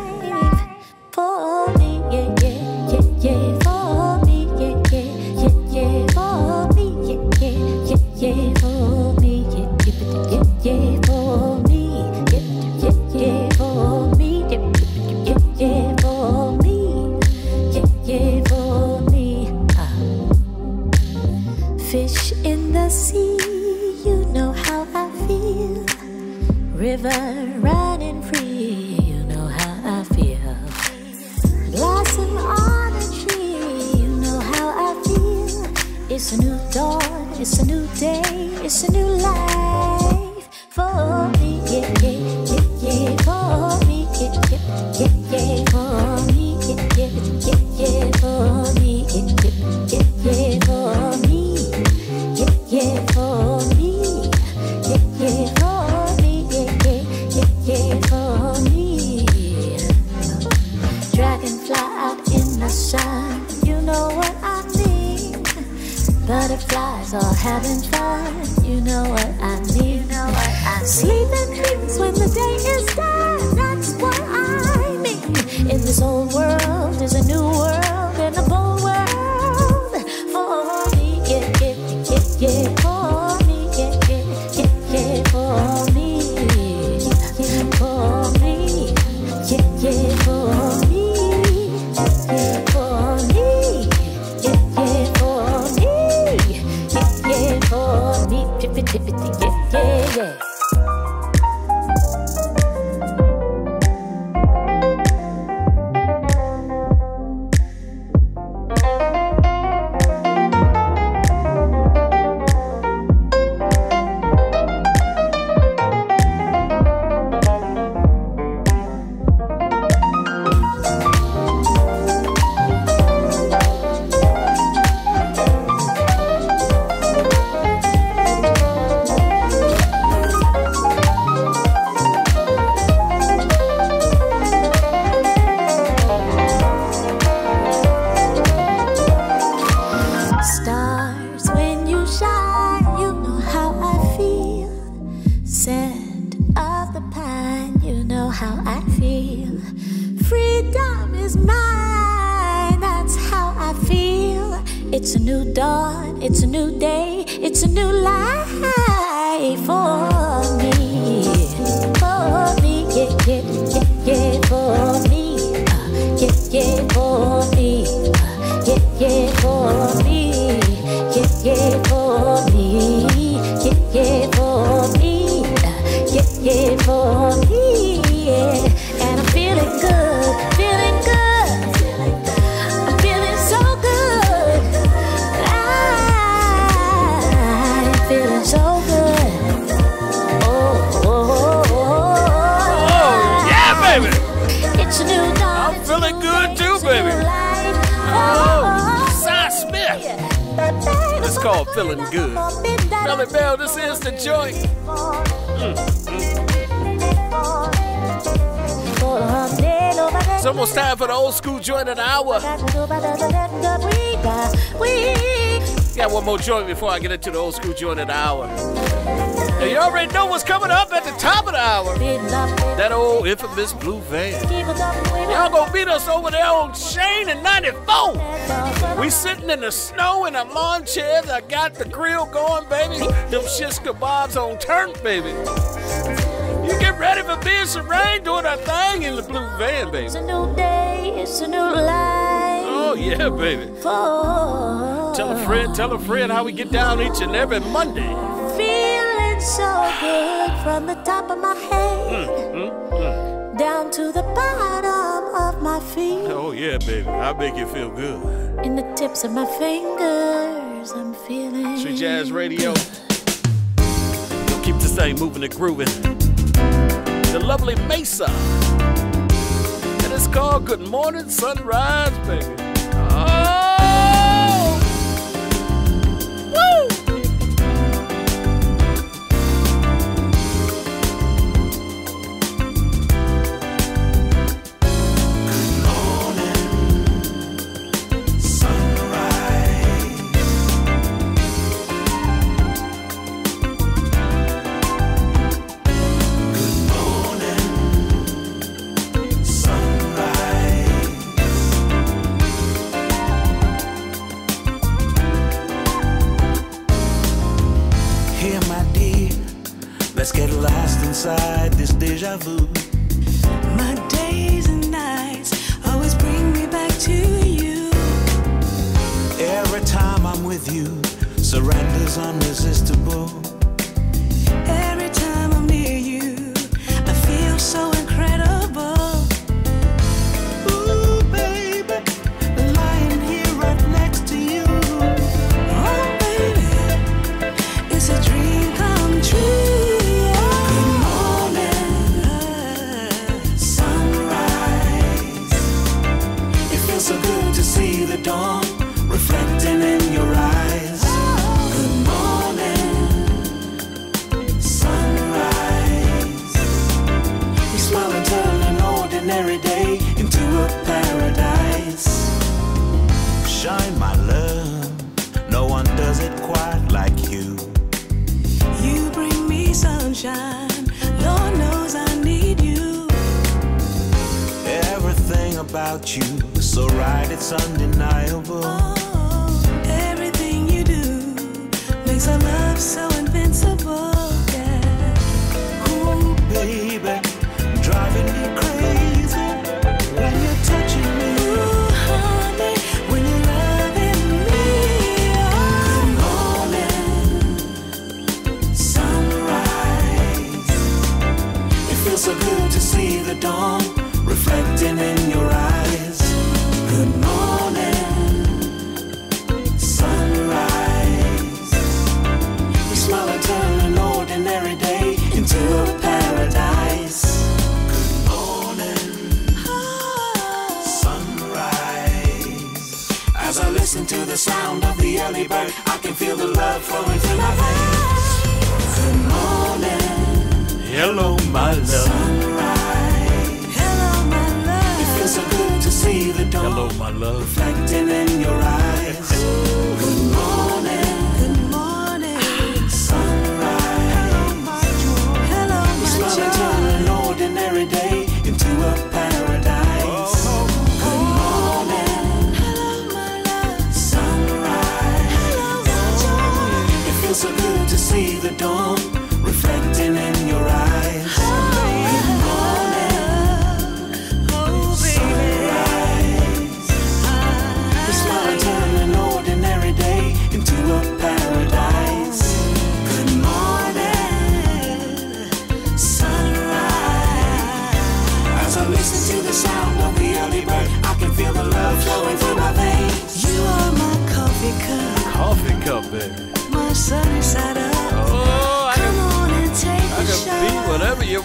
Before I get into the old school joint of the hour. Now, you already know what's coming up at the top of the hour. That old infamous blue van. Y'all gonna beat us over there on Shane in 94. We sitting in the snow in our lawn chairs. I got the grill going, baby. Them shish kebabs on turn, baby. You get ready for being rain doing our thing in the blue van, baby. It's a new day, it's a new life. Oh yeah, baby. For Tell a friend, tell a friend how we get down each and every Monday. feeling so good from the top of my head Mm, down to the bottom of my feet. Oh yeah, baby. I make you feel good. In the tips of my fingers, I'm feeling. Street Jazz Radio. We'll keep the same moving and grooving. The lovely Mesa. And it's called Good Morning Sunrise, baby. Of the early bird, I can feel the love flowing through my veins. Good morning, Hello, my love. sunrise. Hello, my love. It feels so good to see the dawn Hello, my love. reflecting in your eyes. Good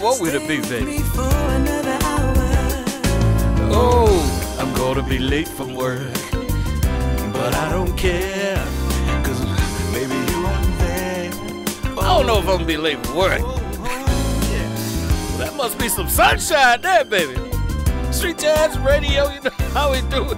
what would it be then? Oh, I'm gonna be late for work, but I don't care, cause maybe you won't there. I don't know if I'm gonna be late for work. yeah. that must be some sunshine there, baby. Street Jazz Radio, you know how we do it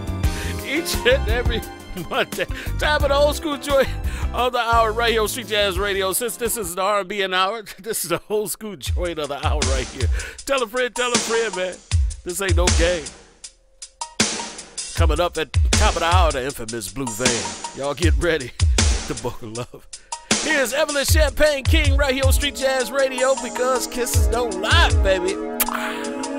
each and every Monday. Time of the old school joint of the hour right here on Street Jazz Radio. Since this is an R&B an hour, (laughs) this is the whole school joint of the hour right here. Tell a friend, tell a friend, man. This ain't no game. Coming up at top of the hour, the infamous Blue Van. Y'all get ready (laughs) The book of love. Here's Evelyn Champagne King right here on Street Jazz Radio because kisses don't lie, baby.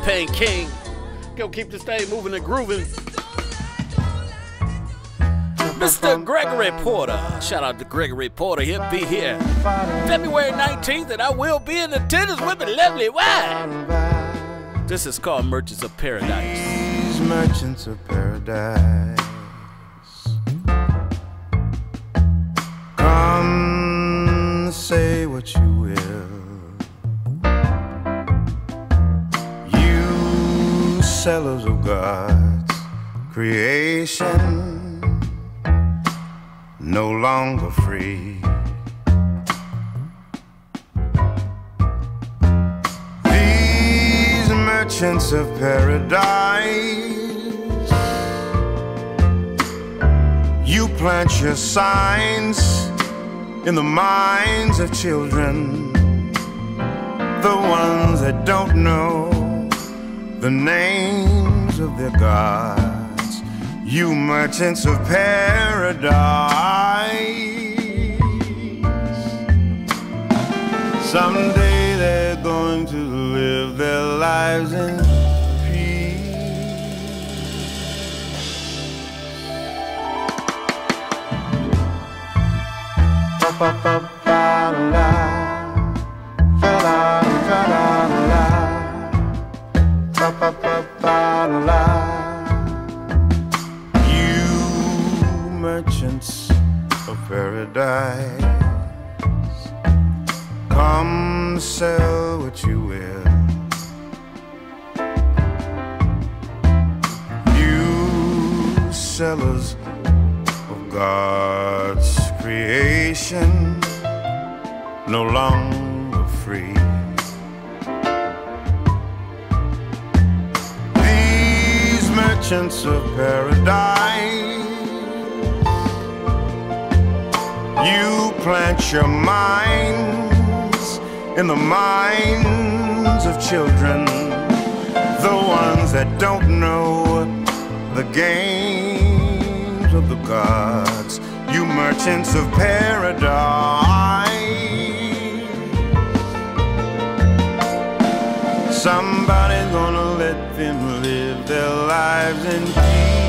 Champagne King. Go keep the stage moving and grooving. Mr. Gregory Porter. Shout out to Gregory Porter. He'll be here February 19th, and I will be in attendance with the lovely wife. This is called Merchants of Paradise. These merchants of paradise. Come say what you sellers of God's creation, no longer free. These merchants of paradise, you plant your signs in the minds of children, the ones that don't know the names of their gods, you merchants of paradise. Someday they're going to live their lives in peace. Paradise, come sell what you will. You sellers of God's creation, no longer free. These merchants of paradise, you plant your minds in the minds of children, the ones that don't know the games of the gods, you merchants of paradise. Somebody's gonna let them live their lives in Someday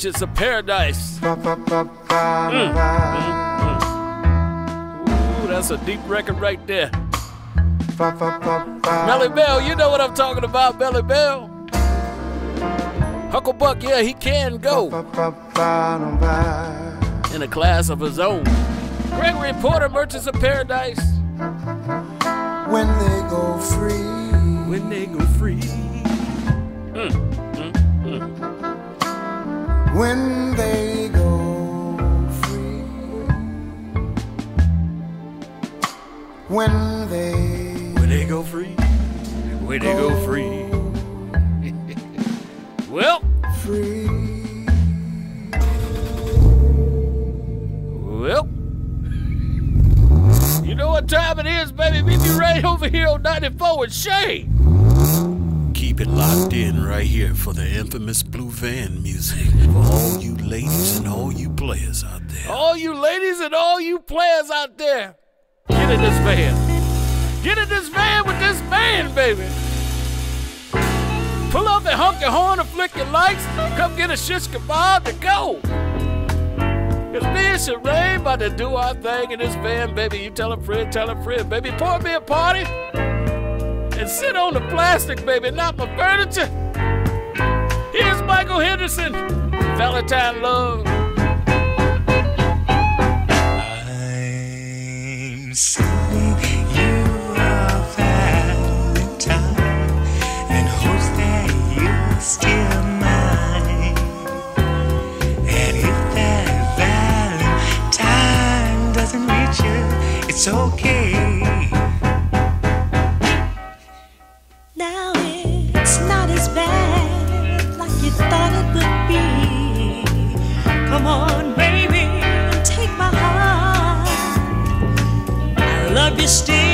Merchants of Paradise. Mm, mm, mm. Ooh, that's a deep record right there. Melly Bell, you know what I'm talking about, Melly Bell. Hucklebuck, yeah, he can go. In a class of his own. Gregory Porter, Merchants of Paradise. when they go free. When they go free. Mm. When they go free. When they When they go free. When they go free. (laughs) well, free. Well, you know what time it is, baby. Meet me right over here on 94 with Shay. Keep it locked in right here for the infamous Blue Van music for all you ladies and all you players out there. All you ladies and all you players out there, get in this van. Get in this van with this van, baby. Pull up and honk your horn and flick your lights. Come get a shish kebab to go. It's me and Sheree about to do our thing in this van, baby. You tell a friend, tell a friend, baby. Pour me a party and sit on the plastic, baby, not my furniture. Here's Michael Henderson, Valentine Love. I'm you a Valentine and that you're still mine. And if that Valentine doesn't reach you, it's okay. I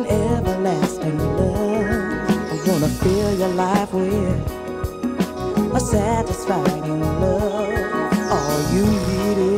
an everlasting love. I wanna fill your life with a satisfying love. All you need is.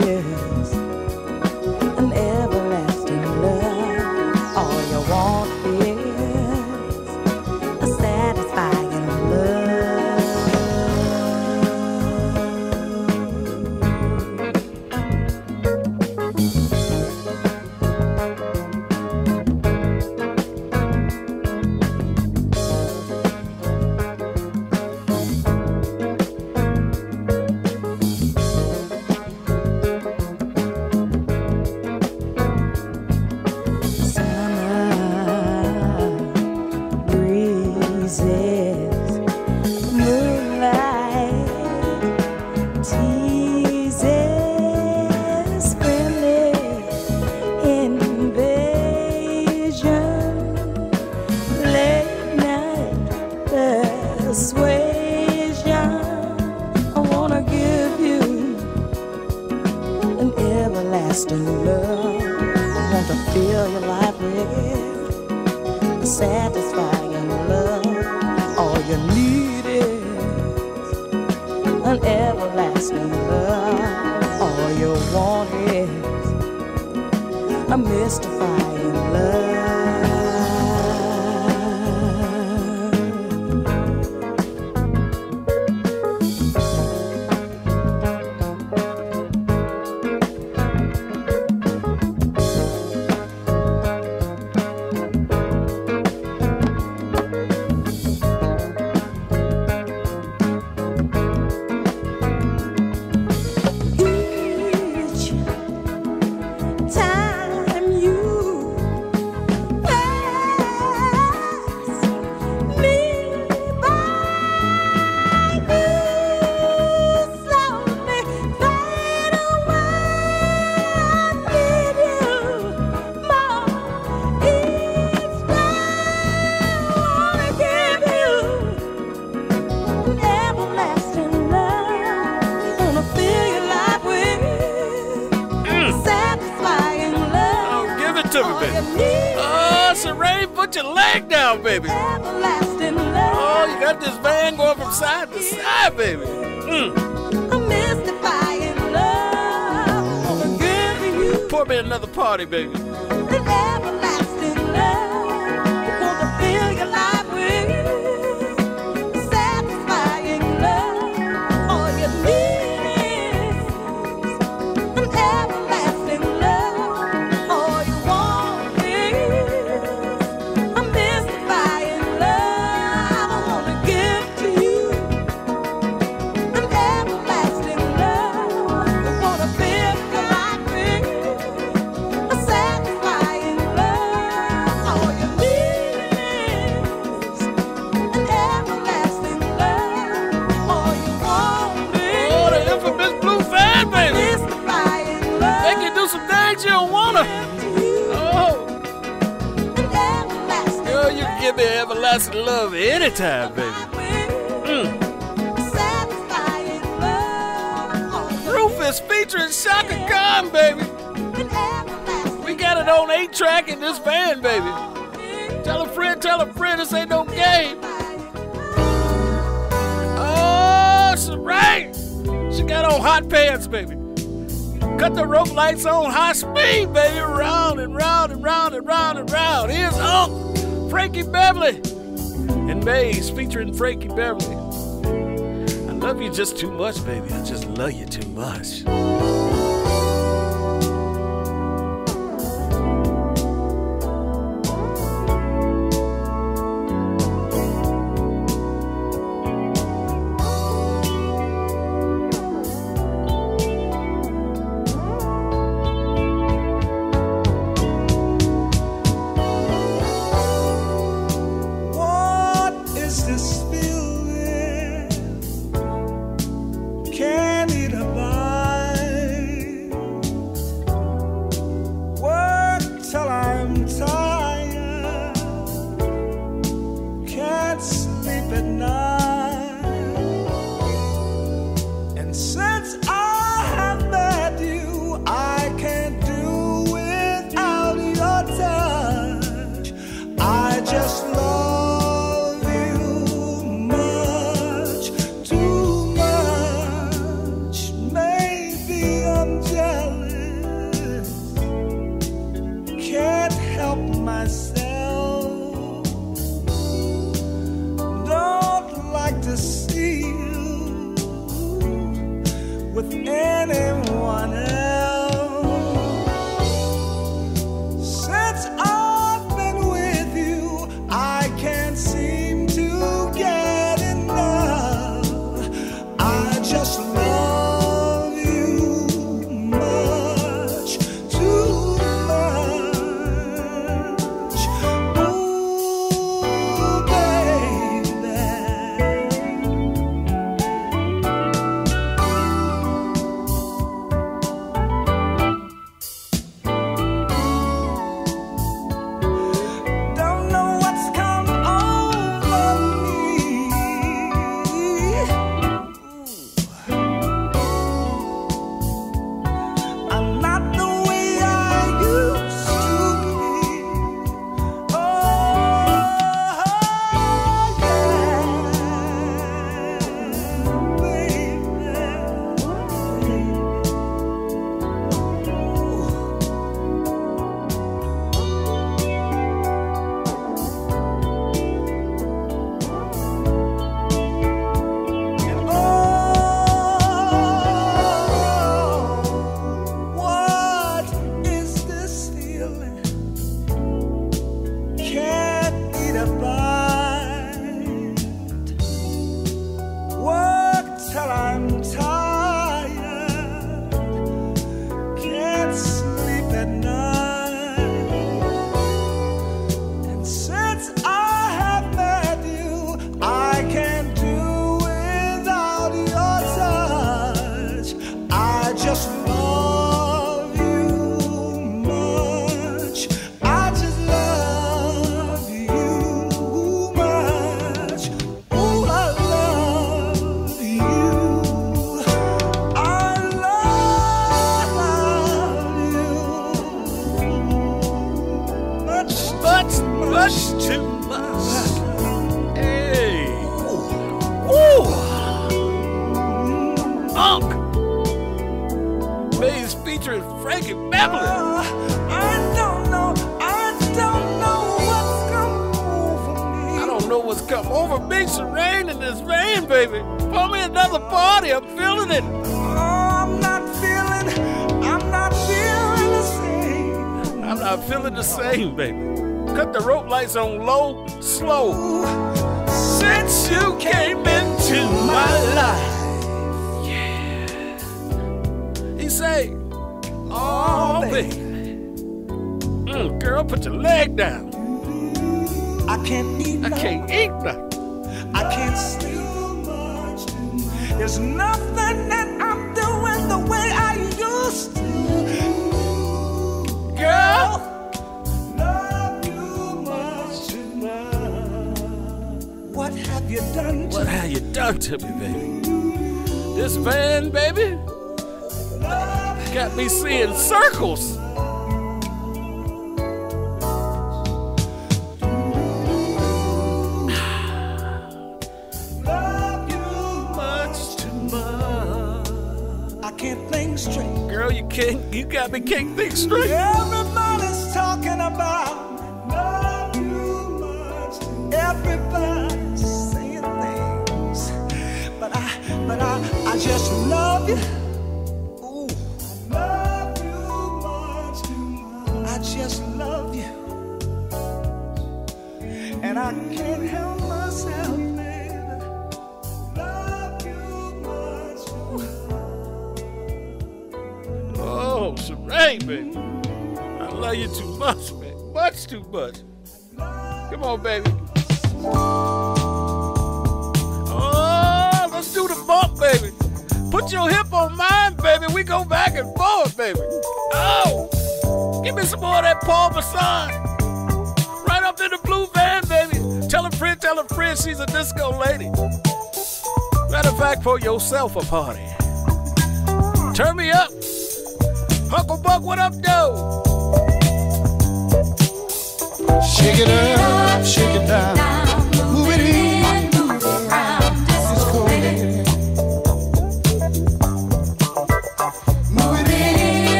baby. Oh, you got this van going from side to side, baby. Mm. Pour me another party, baby. hot pants, baby. Cut the rope lights on high speed, baby. Round and round and round and round and round. Here's Unc, Frankie Beverly, and Maze featuring Frankie Beverly. I love you just too much, baby. I just love you too much.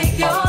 take your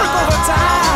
work overtime.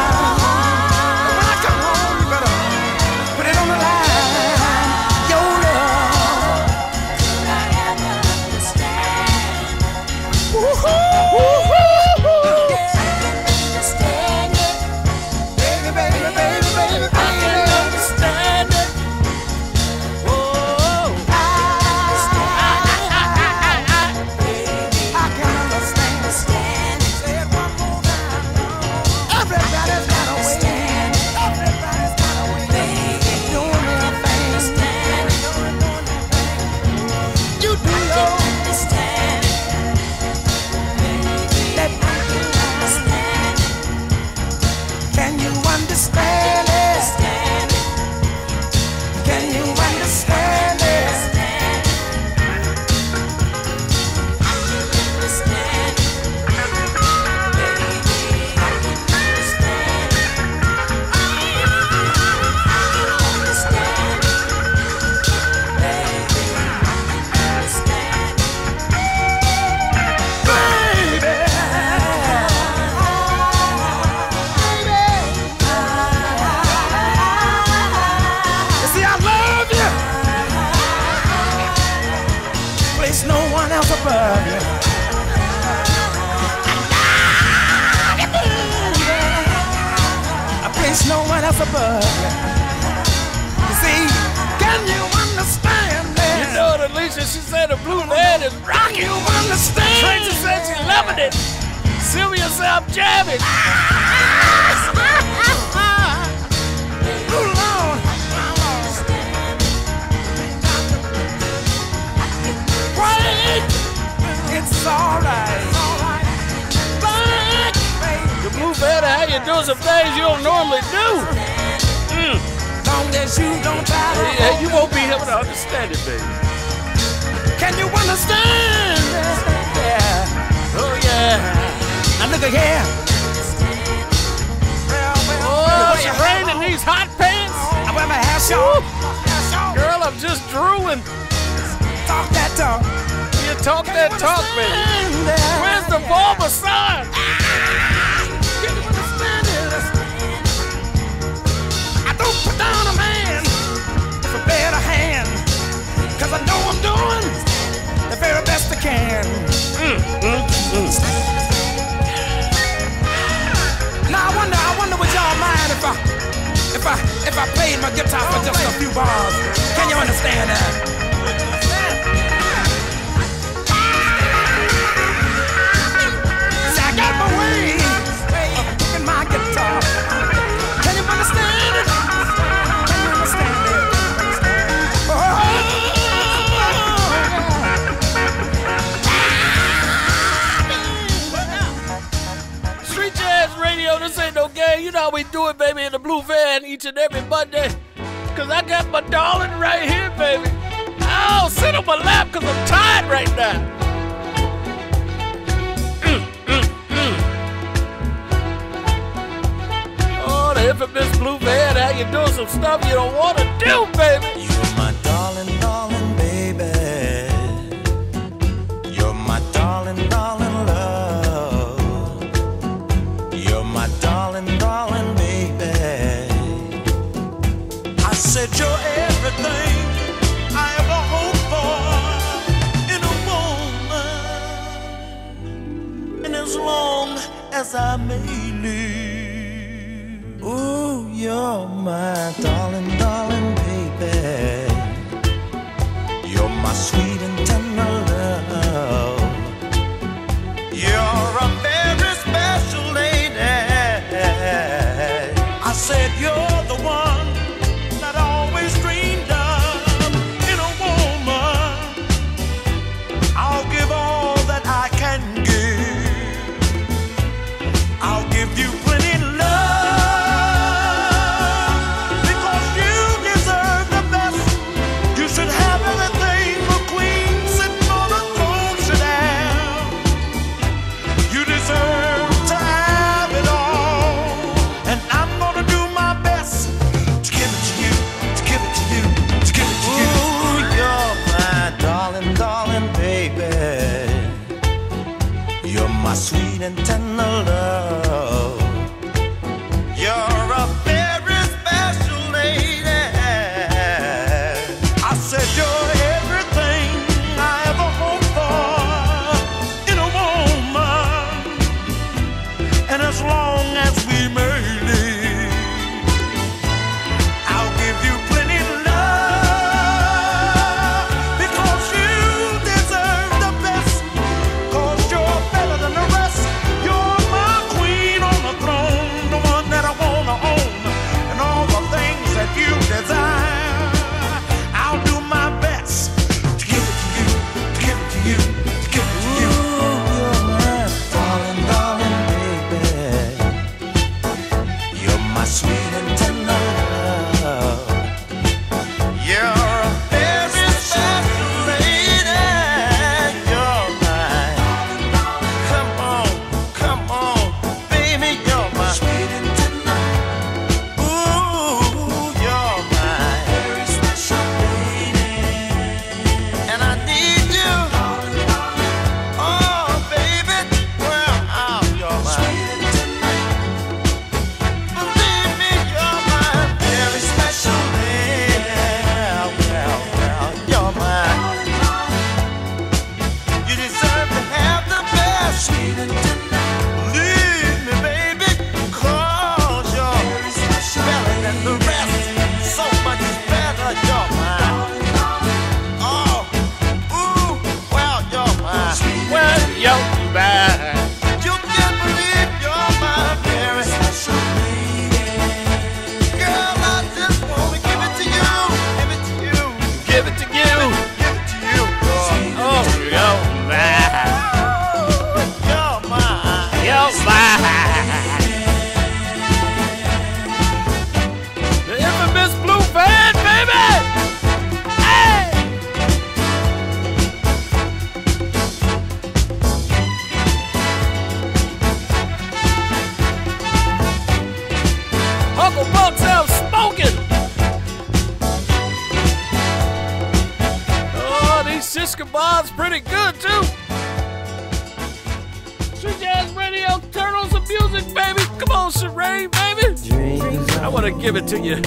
To you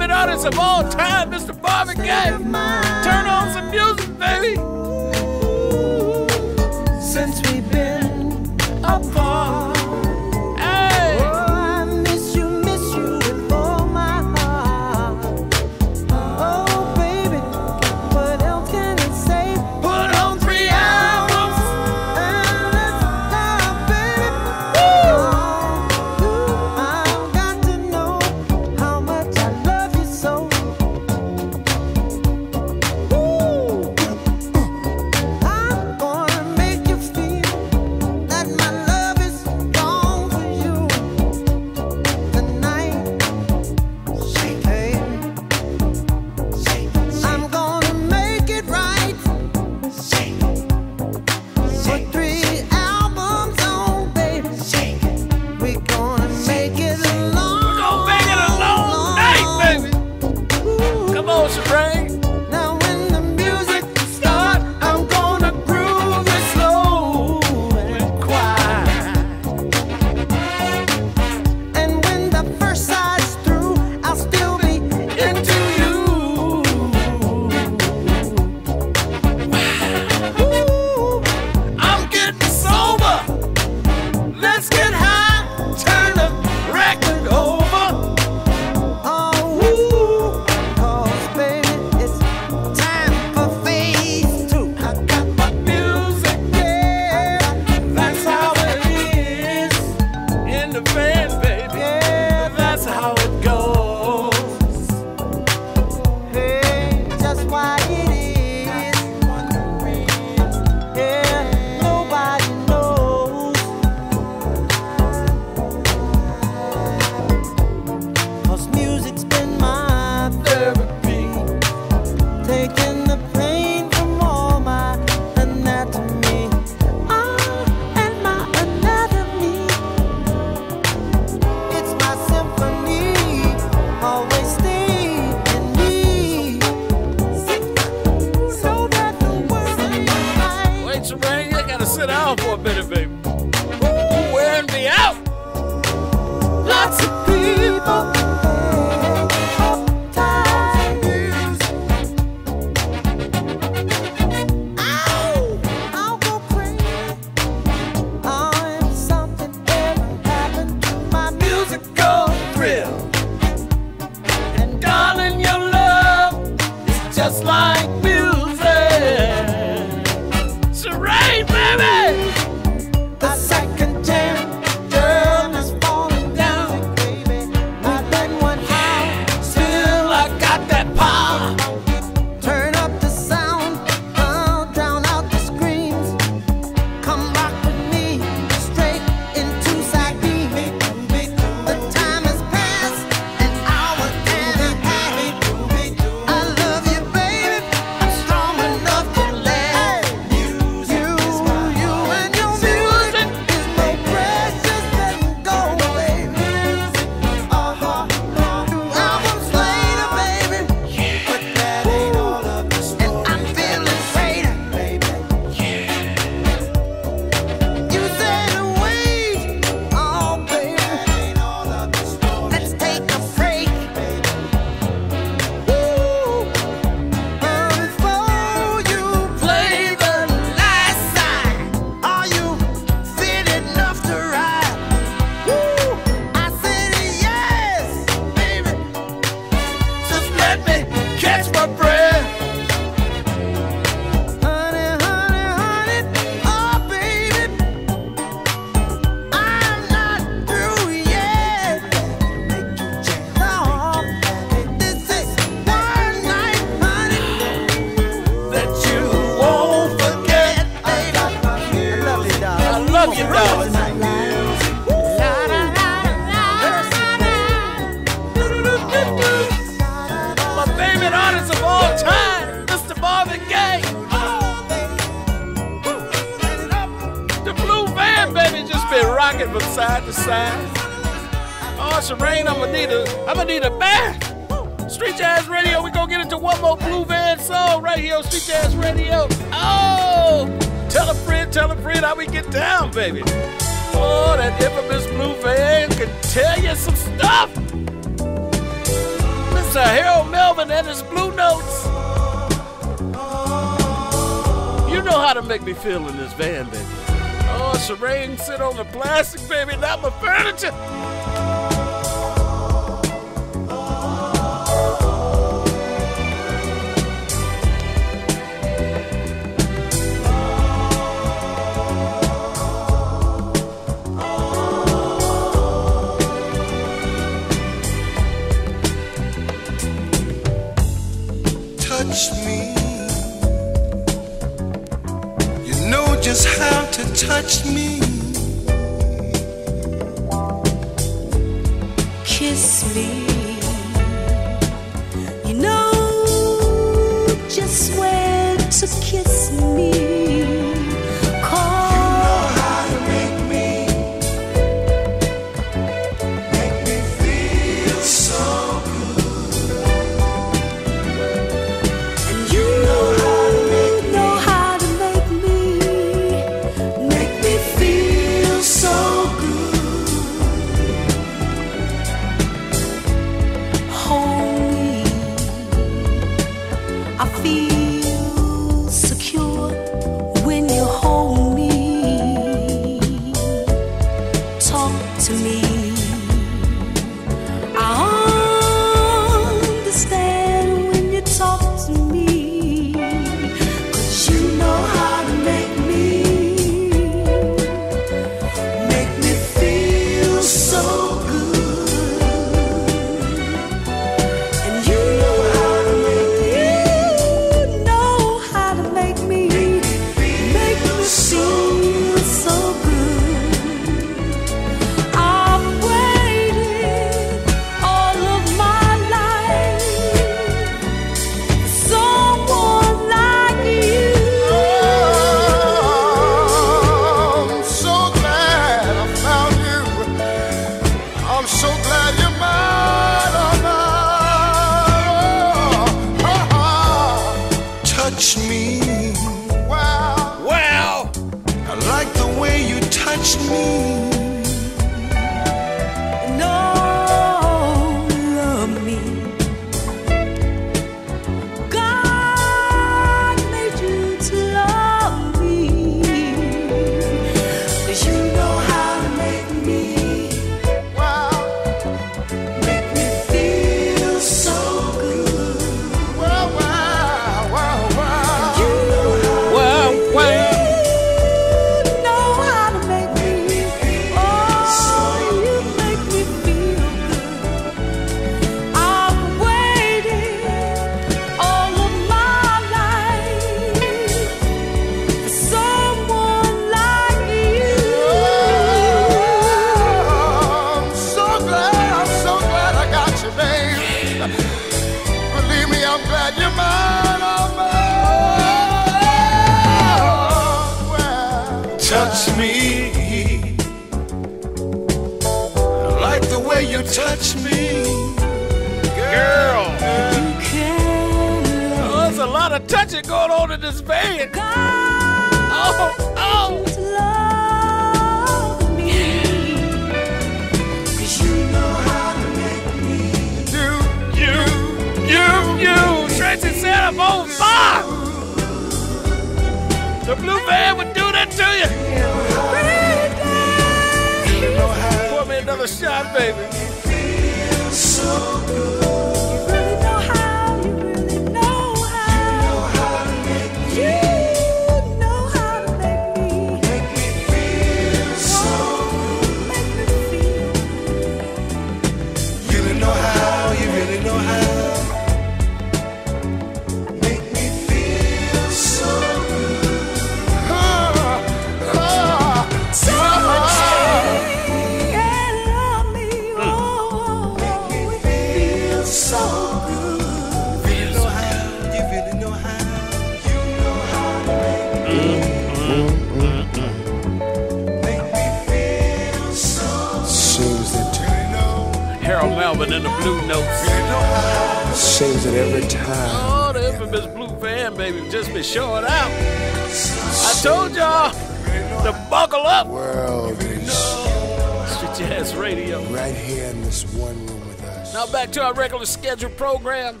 regular scheduled program.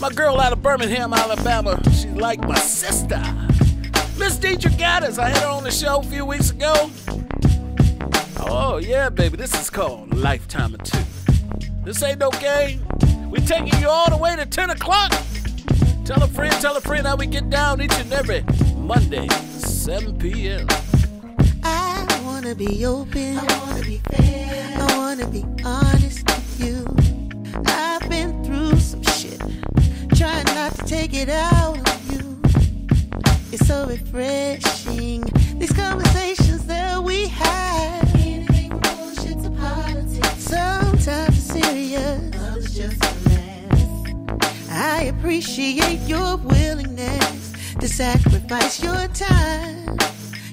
My girl out of Birmingham, Alabama, she's like my sister. Miss Deidre Gaddis, I had her on the show a few weeks ago. Oh, yeah, baby, this is called Lifetime of Two. This ain't no game. we taking you all the way to 10 o'clock. Tell a friend, tell a friend how we get down each and every Monday, 7 p.m. I wanna be open. I wanna be fair. I wanna be honest you. I've been through some shit. Trying not to take it out on you. It's so refreshing. These conversations that we have. Sometimes serious. I appreciate your willingness to sacrifice your time.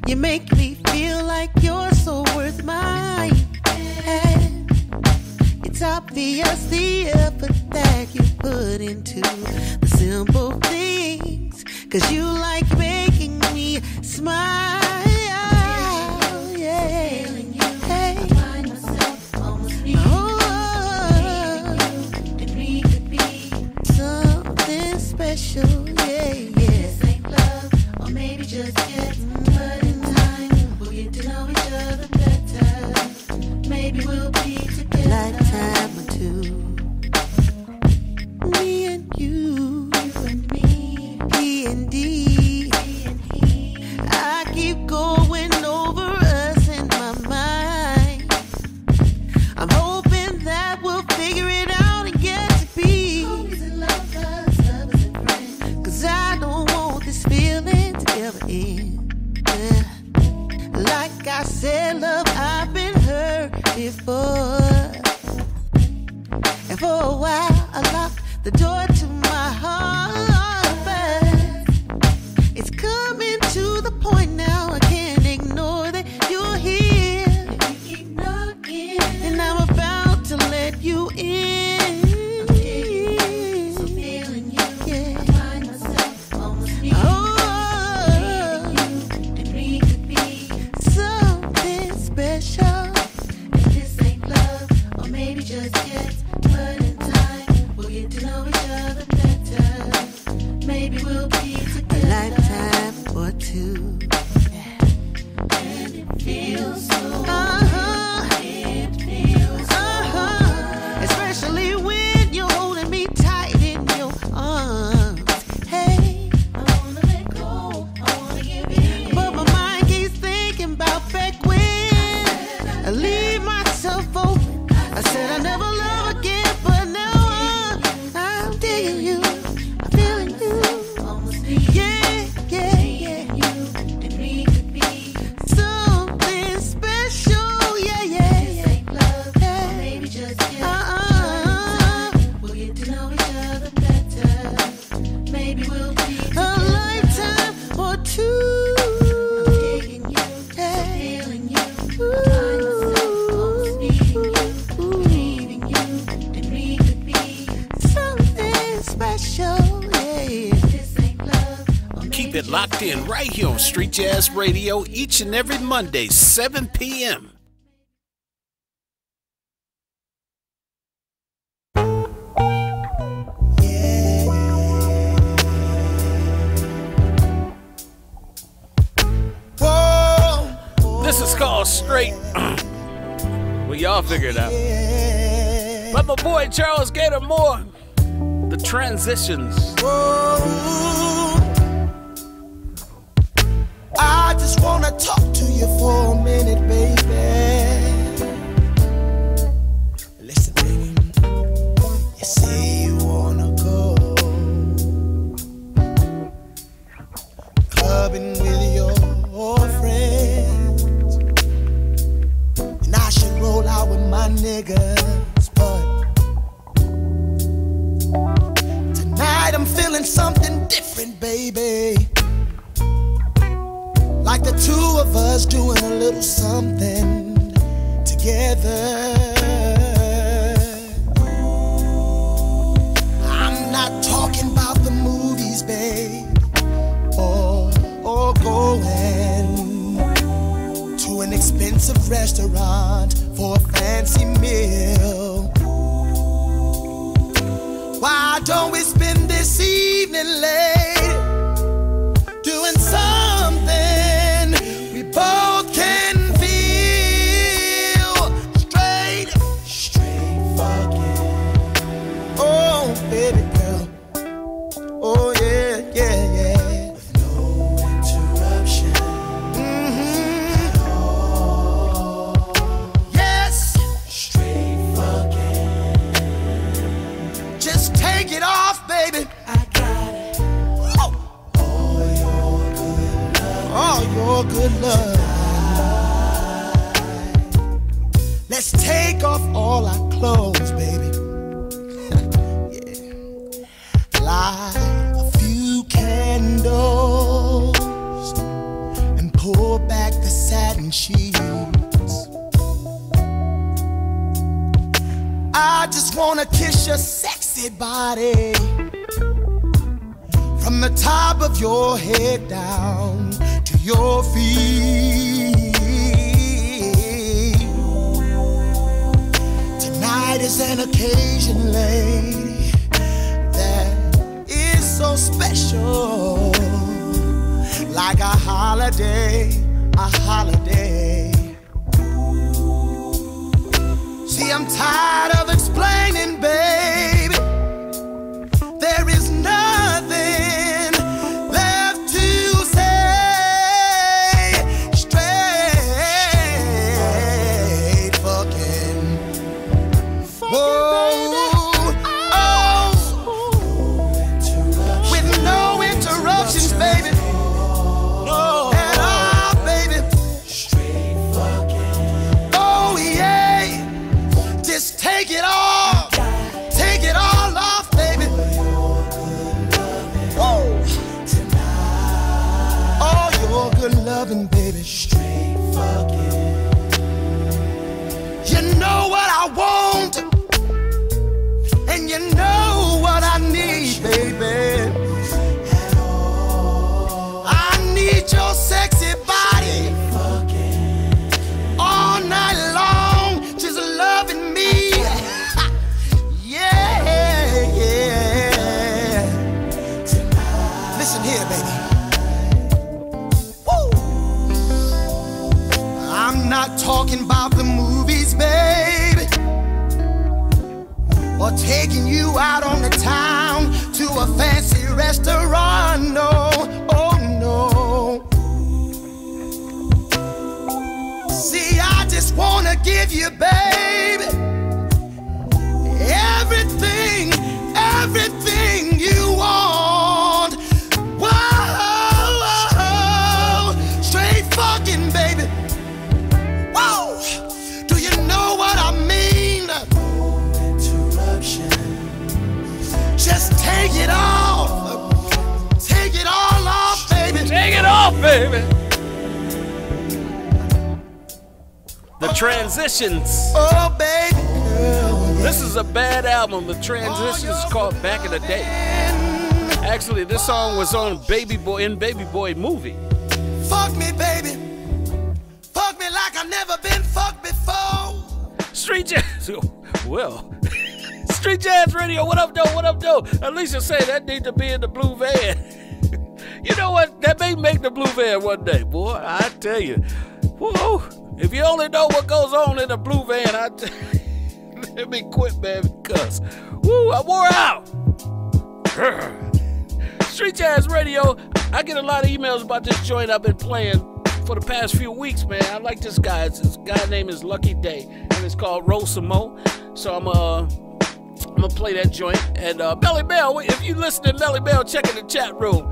You make me feel like you're so worth my time. It's obvious the effort that you put into the simple things. Cause you like making me smile. Yeah. Something special. You, You and me, P and D. I keep going over us in my mind. I'm hoping that we'll figure it out and get to be. Cause I don't want this feeling to ever end. Like I said, love, I've been hurt before. And for a while, I locked the door in right here on Street Jazz Radio each and every Monday, 7 p.m. Whoa, This is called Straight. (clears throat) well, y'all figure it out. But my boy Charles Gator Moore, the transitions. whoa. On Baby Boy in Baby Boy movie. Fuck me, baby. Fuck me like I never been fucked before. Street Jazz. (laughs) Well, (laughs) Street Jazz Radio. What up, though? What up, though? Alicia say that need to be in the blue van. (laughs) you know what? That may make the blue van one day, boy. I tell you. About this joint I've been playing for the past few weeks, man. I like this guy. It's, this guy name is Lucky Daye, and it's called Roll Some Mo. So I'm uh I'm gonna play that joint. And uh, Melly Bell, if you listen to Melly Bell, check in the chat room.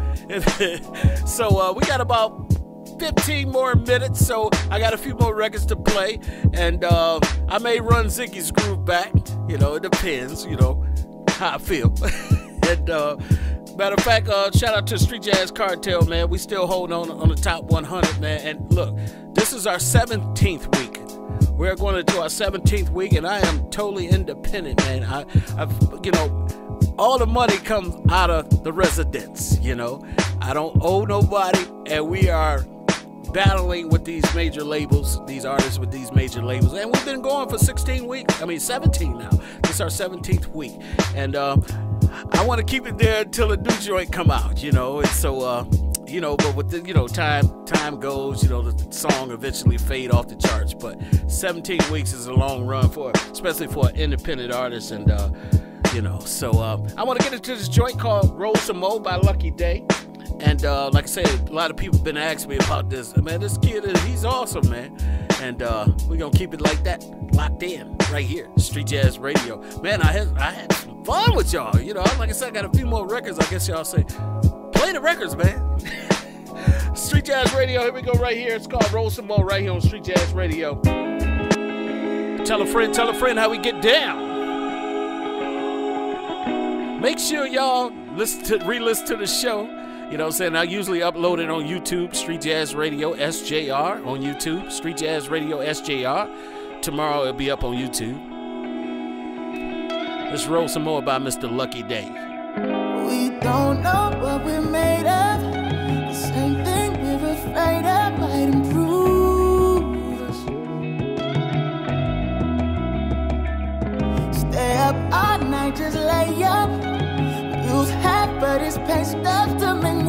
(laughs) so uh, we got about 15 more minutes, so I got a few more records to play. And uh, I may run Ziggy's groove back. You know, it depends, you know, how I feel. (laughs) and uh, matter of fact, uh, shout out to Street Jazz Cartel, man. We still holding on on the top 100, man. And look, this is our 17th week. We're going into our 17th week, and I am totally independent, man. I, I've, you know, all the money comes out of the residents, you know. I don't owe nobody, and we are battling with these major labels, these artists with these major labels, and we've been going for 16 weeks. I mean, 17 now. This is our 17th week, and um, I want to keep it there until a new joint come out. You know, and so. Uh, you know, but with the you know time time goes, you know the song eventually fade off the charts. But 17 weeks is a long run for, especially for an independent artist, and uh, you know. So uh, I want to get into this joint called "Roll Some Mo" by Lucky Daye. And uh, like I said, a lot of people been asking me about this. Man, this kid is he's awesome, man. And uh, we're gonna keep it like that, locked in right here, Street Jazz Radio. Man, I had I had fun with y'all. You know, like I said, I got a few more records. I guess y'all say, play the records, man. (laughs) Street Jazz Radio, here we go right here. It's called Roll Some More right here on Street Jazz Radio. Tell a friend, tell a friend how we get down. Make sure y'all listen to re-listen to the show. You know what I'm saying? I usually upload it on YouTube, Street Jazz Radio SJR on YouTube, Street Jazz Radio SJR. Tomorrow it'll be up on YouTube. Let's roll some more by Mr. Lucky Daye. We don't know what we're made of. The same thing we're afraid of might improve us. Stay up all night, just lay up. Use half it's pain stuff to make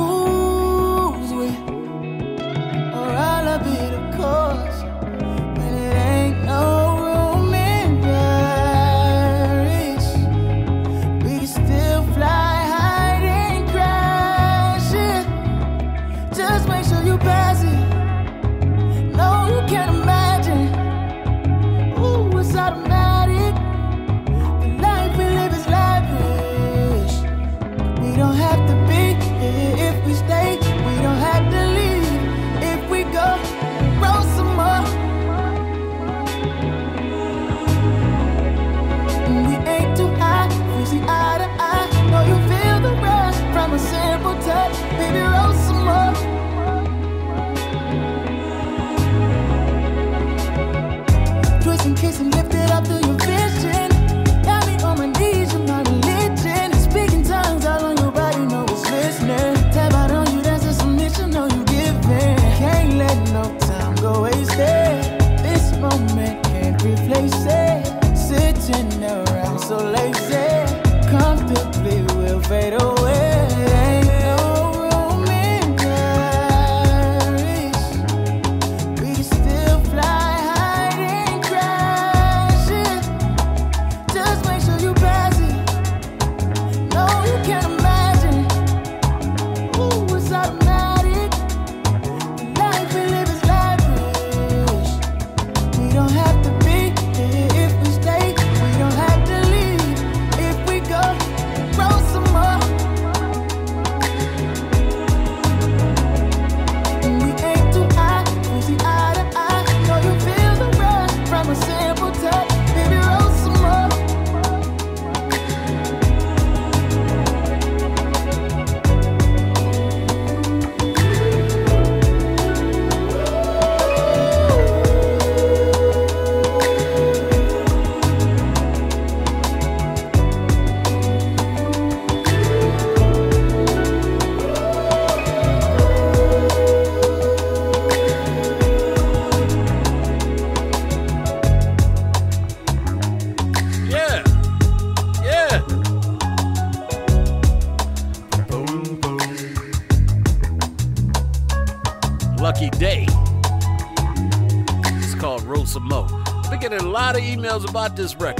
getting a lot of emails about this record.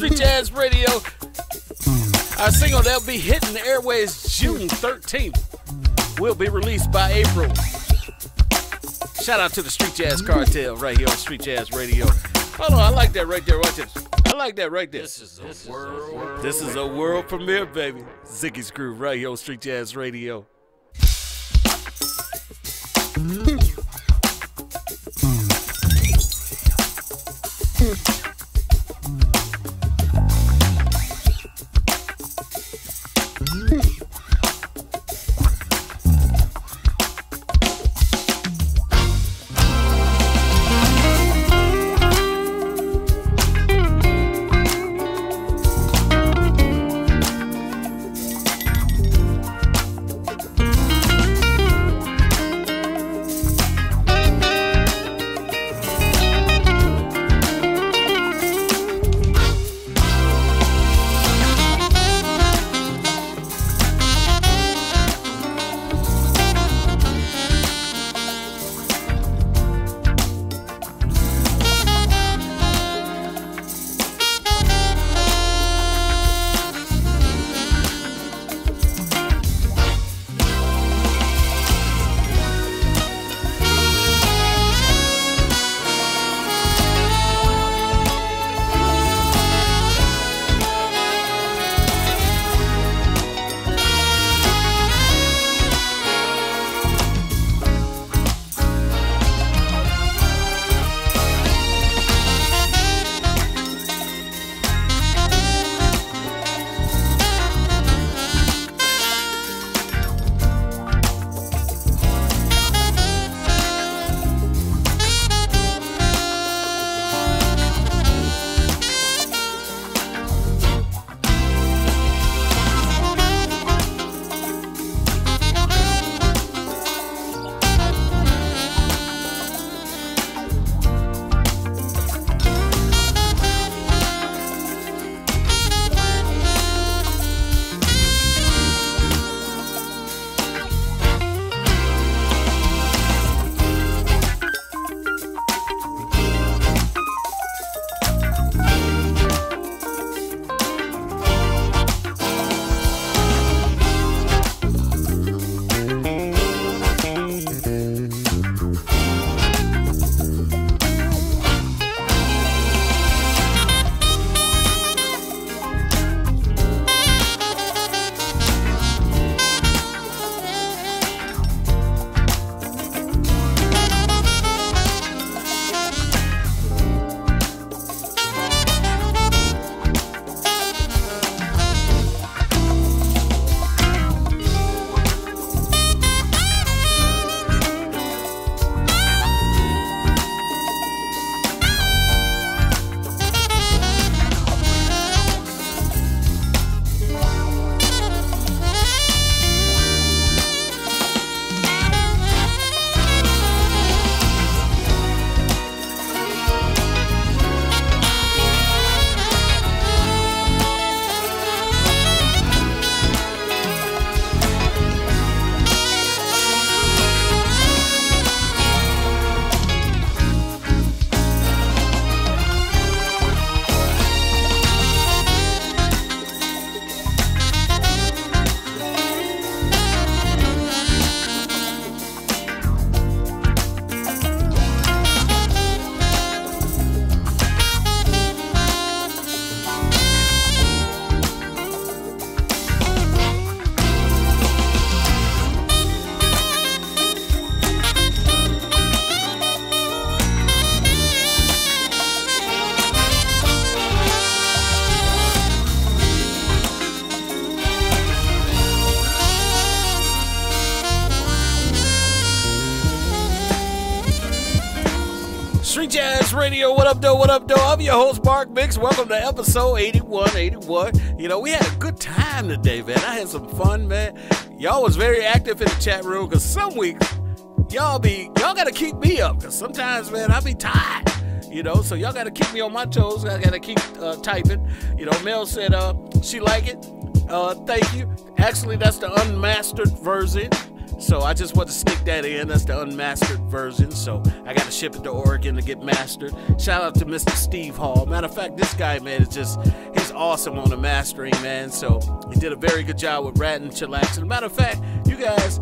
Street Jazz Radio. Our single that'll be hitting the airways June 13th will be released by April. Shout out to the Street Jazz Cartel right here on Street Jazz Radio. Hold on, I like that right there. Watch this. I like that right there. This is a world. This is a world premiere, baby. Ziggy's Groove right here on Street Jazz Radio. (laughs) up, though? What up, though? I'm your host, Mark Mix. Welcome to episode 81, 81. You know, we had a good time today, man. I had some fun, man. Y'all was very active in the chat room because some weeks y'all be y'all gotta keep me up because sometimes, man, I be tired. You know, so y'all gotta keep me on my toes. I gotta keep uh, typing. You know, Mel said uh, she like it. Uh, thank you. Actually, that's the unmastered version. So I just want to stick that in. That's the unmastered version. So I got to ship it to Oregon to get mastered. Shout out to Mr. Steve Hall. Matter of fact, this guy, man, is just, he's awesome on the mastering, man. So he did a very good job with Rydn and Chillaxin. Matter of fact, you guys,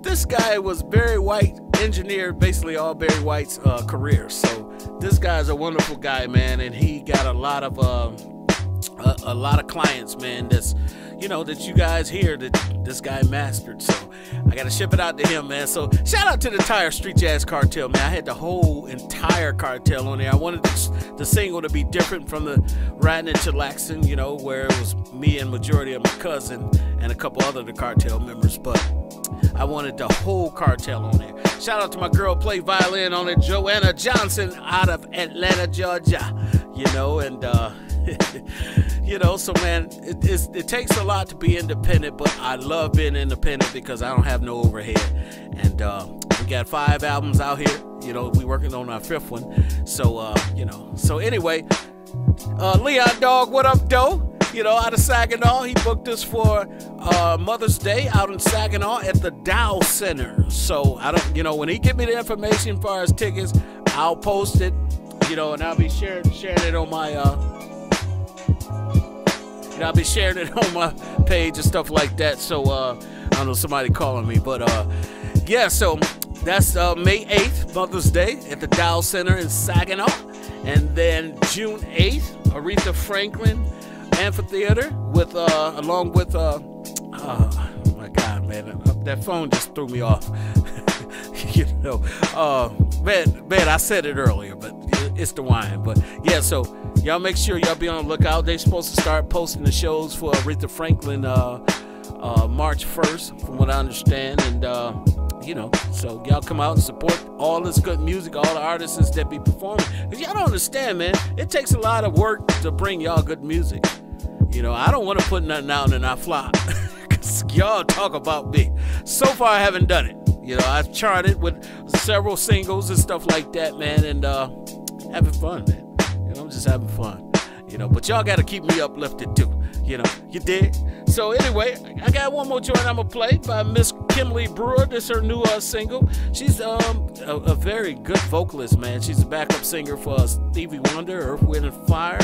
this guy was Barry White engineered basically all Barry White's uh, career. So this guy's a wonderful guy, man, and he got a lot of uh, a, a lot of clients, man. That's you know that you guys hear that this guy mastered. So I gotta ship it out to him, man. So shout out to the entire Street Jazz Cartel, man. I had the whole entire cartel on there. I wanted this, the single to be different from the Rydn and Chillaxin, you know, where it was me and majority of my cousin and a couple other the cartel members, but. I wanted the whole cartel on there. Shout out to my girl play violin on it, Joanna Johnson out of Atlanta, Georgia. You know, and uh (laughs) you know, so man, it, it takes a lot to be independent, but I love being independent because I don't have no overhead. And uh, we got five albums out here. You know, we working on our fifth one. So uh, you know, so anyway, uh, Leon Dog, what up, Doe? You know, out of Saginaw, he booked us for uh, Mother's Day out in Saginaw at the Dow Center. So I don't, you know, when he give me the information for his tickets, I'll post it. You know, and I'll be sharing sharing it on my uh, you know, I'll be sharing it (laughs) on my page and stuff like that. So uh, I don't know somebody calling me, but uh, yeah. So that's uh, May 8th, Mother's Day at the Dow Center in Saginaw, and then June 8th, Aretha Franklin Amphitheater with uh, along with uh, oh my God, man, that phone just threw me off. (laughs) you know, uh, man, man, I said it earlier, but it's the wine. But yeah, so y'all make sure y'all be on the lookout. They're supposed to start posting the shows for Aretha Franklin uh, uh, March 1st, from what I understand, and uh, you know, so y'all come out and support all this good music, all the artists that be performing. Cause y'all don't understand, man. It takes a lot of work to bring y'all good music. You know, I don't want to put nothing out and I flop. (laughs) Cause y'all talk about me. So far, I haven't done it. You know, I've charted with several singles and stuff like that, man, and uh, having fun, man. You know, I'm just having fun. You know, but y'all got to keep me uplifted too. You know, you did. So anyway, I got one more joint I'm gonna play by Miss Kimberly Brewer. This is her new uh, single. She's um a, a very good vocalist, man. She's a backup singer for uh, Stevie Wonder, Earth, Wind and Fire.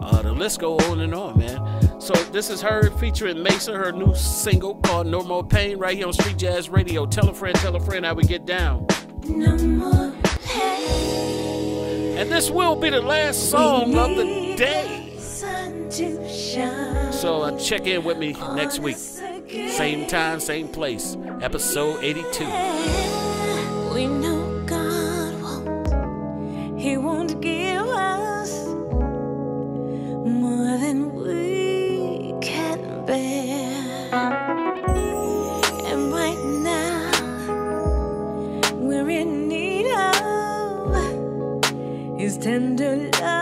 Uh, the list go on and on, man. So this is her featuring Mesa, her new single called No More Pain, right here on Street Jazz Radio. Tell a friend, tell a friend how we get down. No more And this will be the last song of the day. So uh, check in with me next week. Same time, same place. Episode 82. We know God won't, He won't give His tender love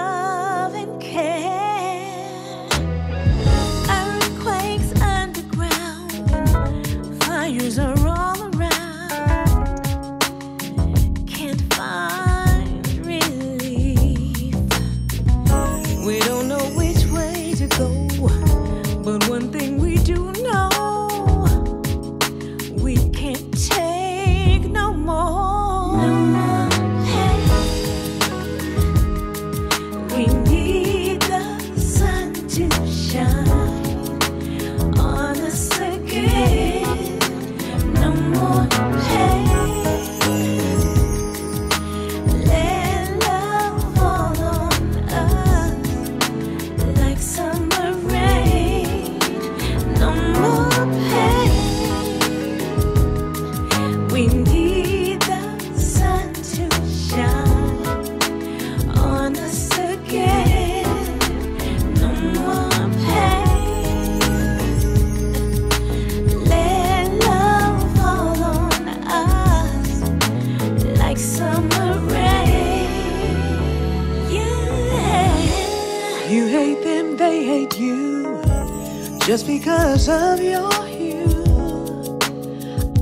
Just because of your hue,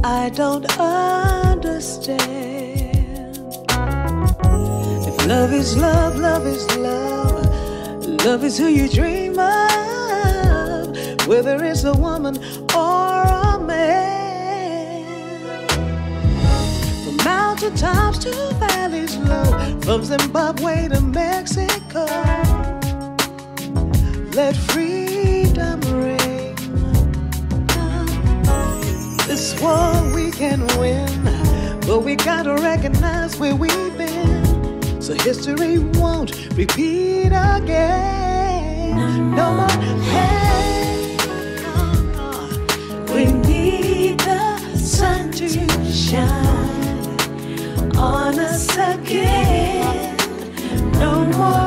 I don't understand. If love is love, love is love, love is who you dream of, whether it's a woman or a man. From mountaintops to valleys low, from Zimbabwe to Mexico, let free. What war we can win, but we gotta recognize where we've been. So history won't repeat again. No more pain. We need the sun to shine on us again. No more.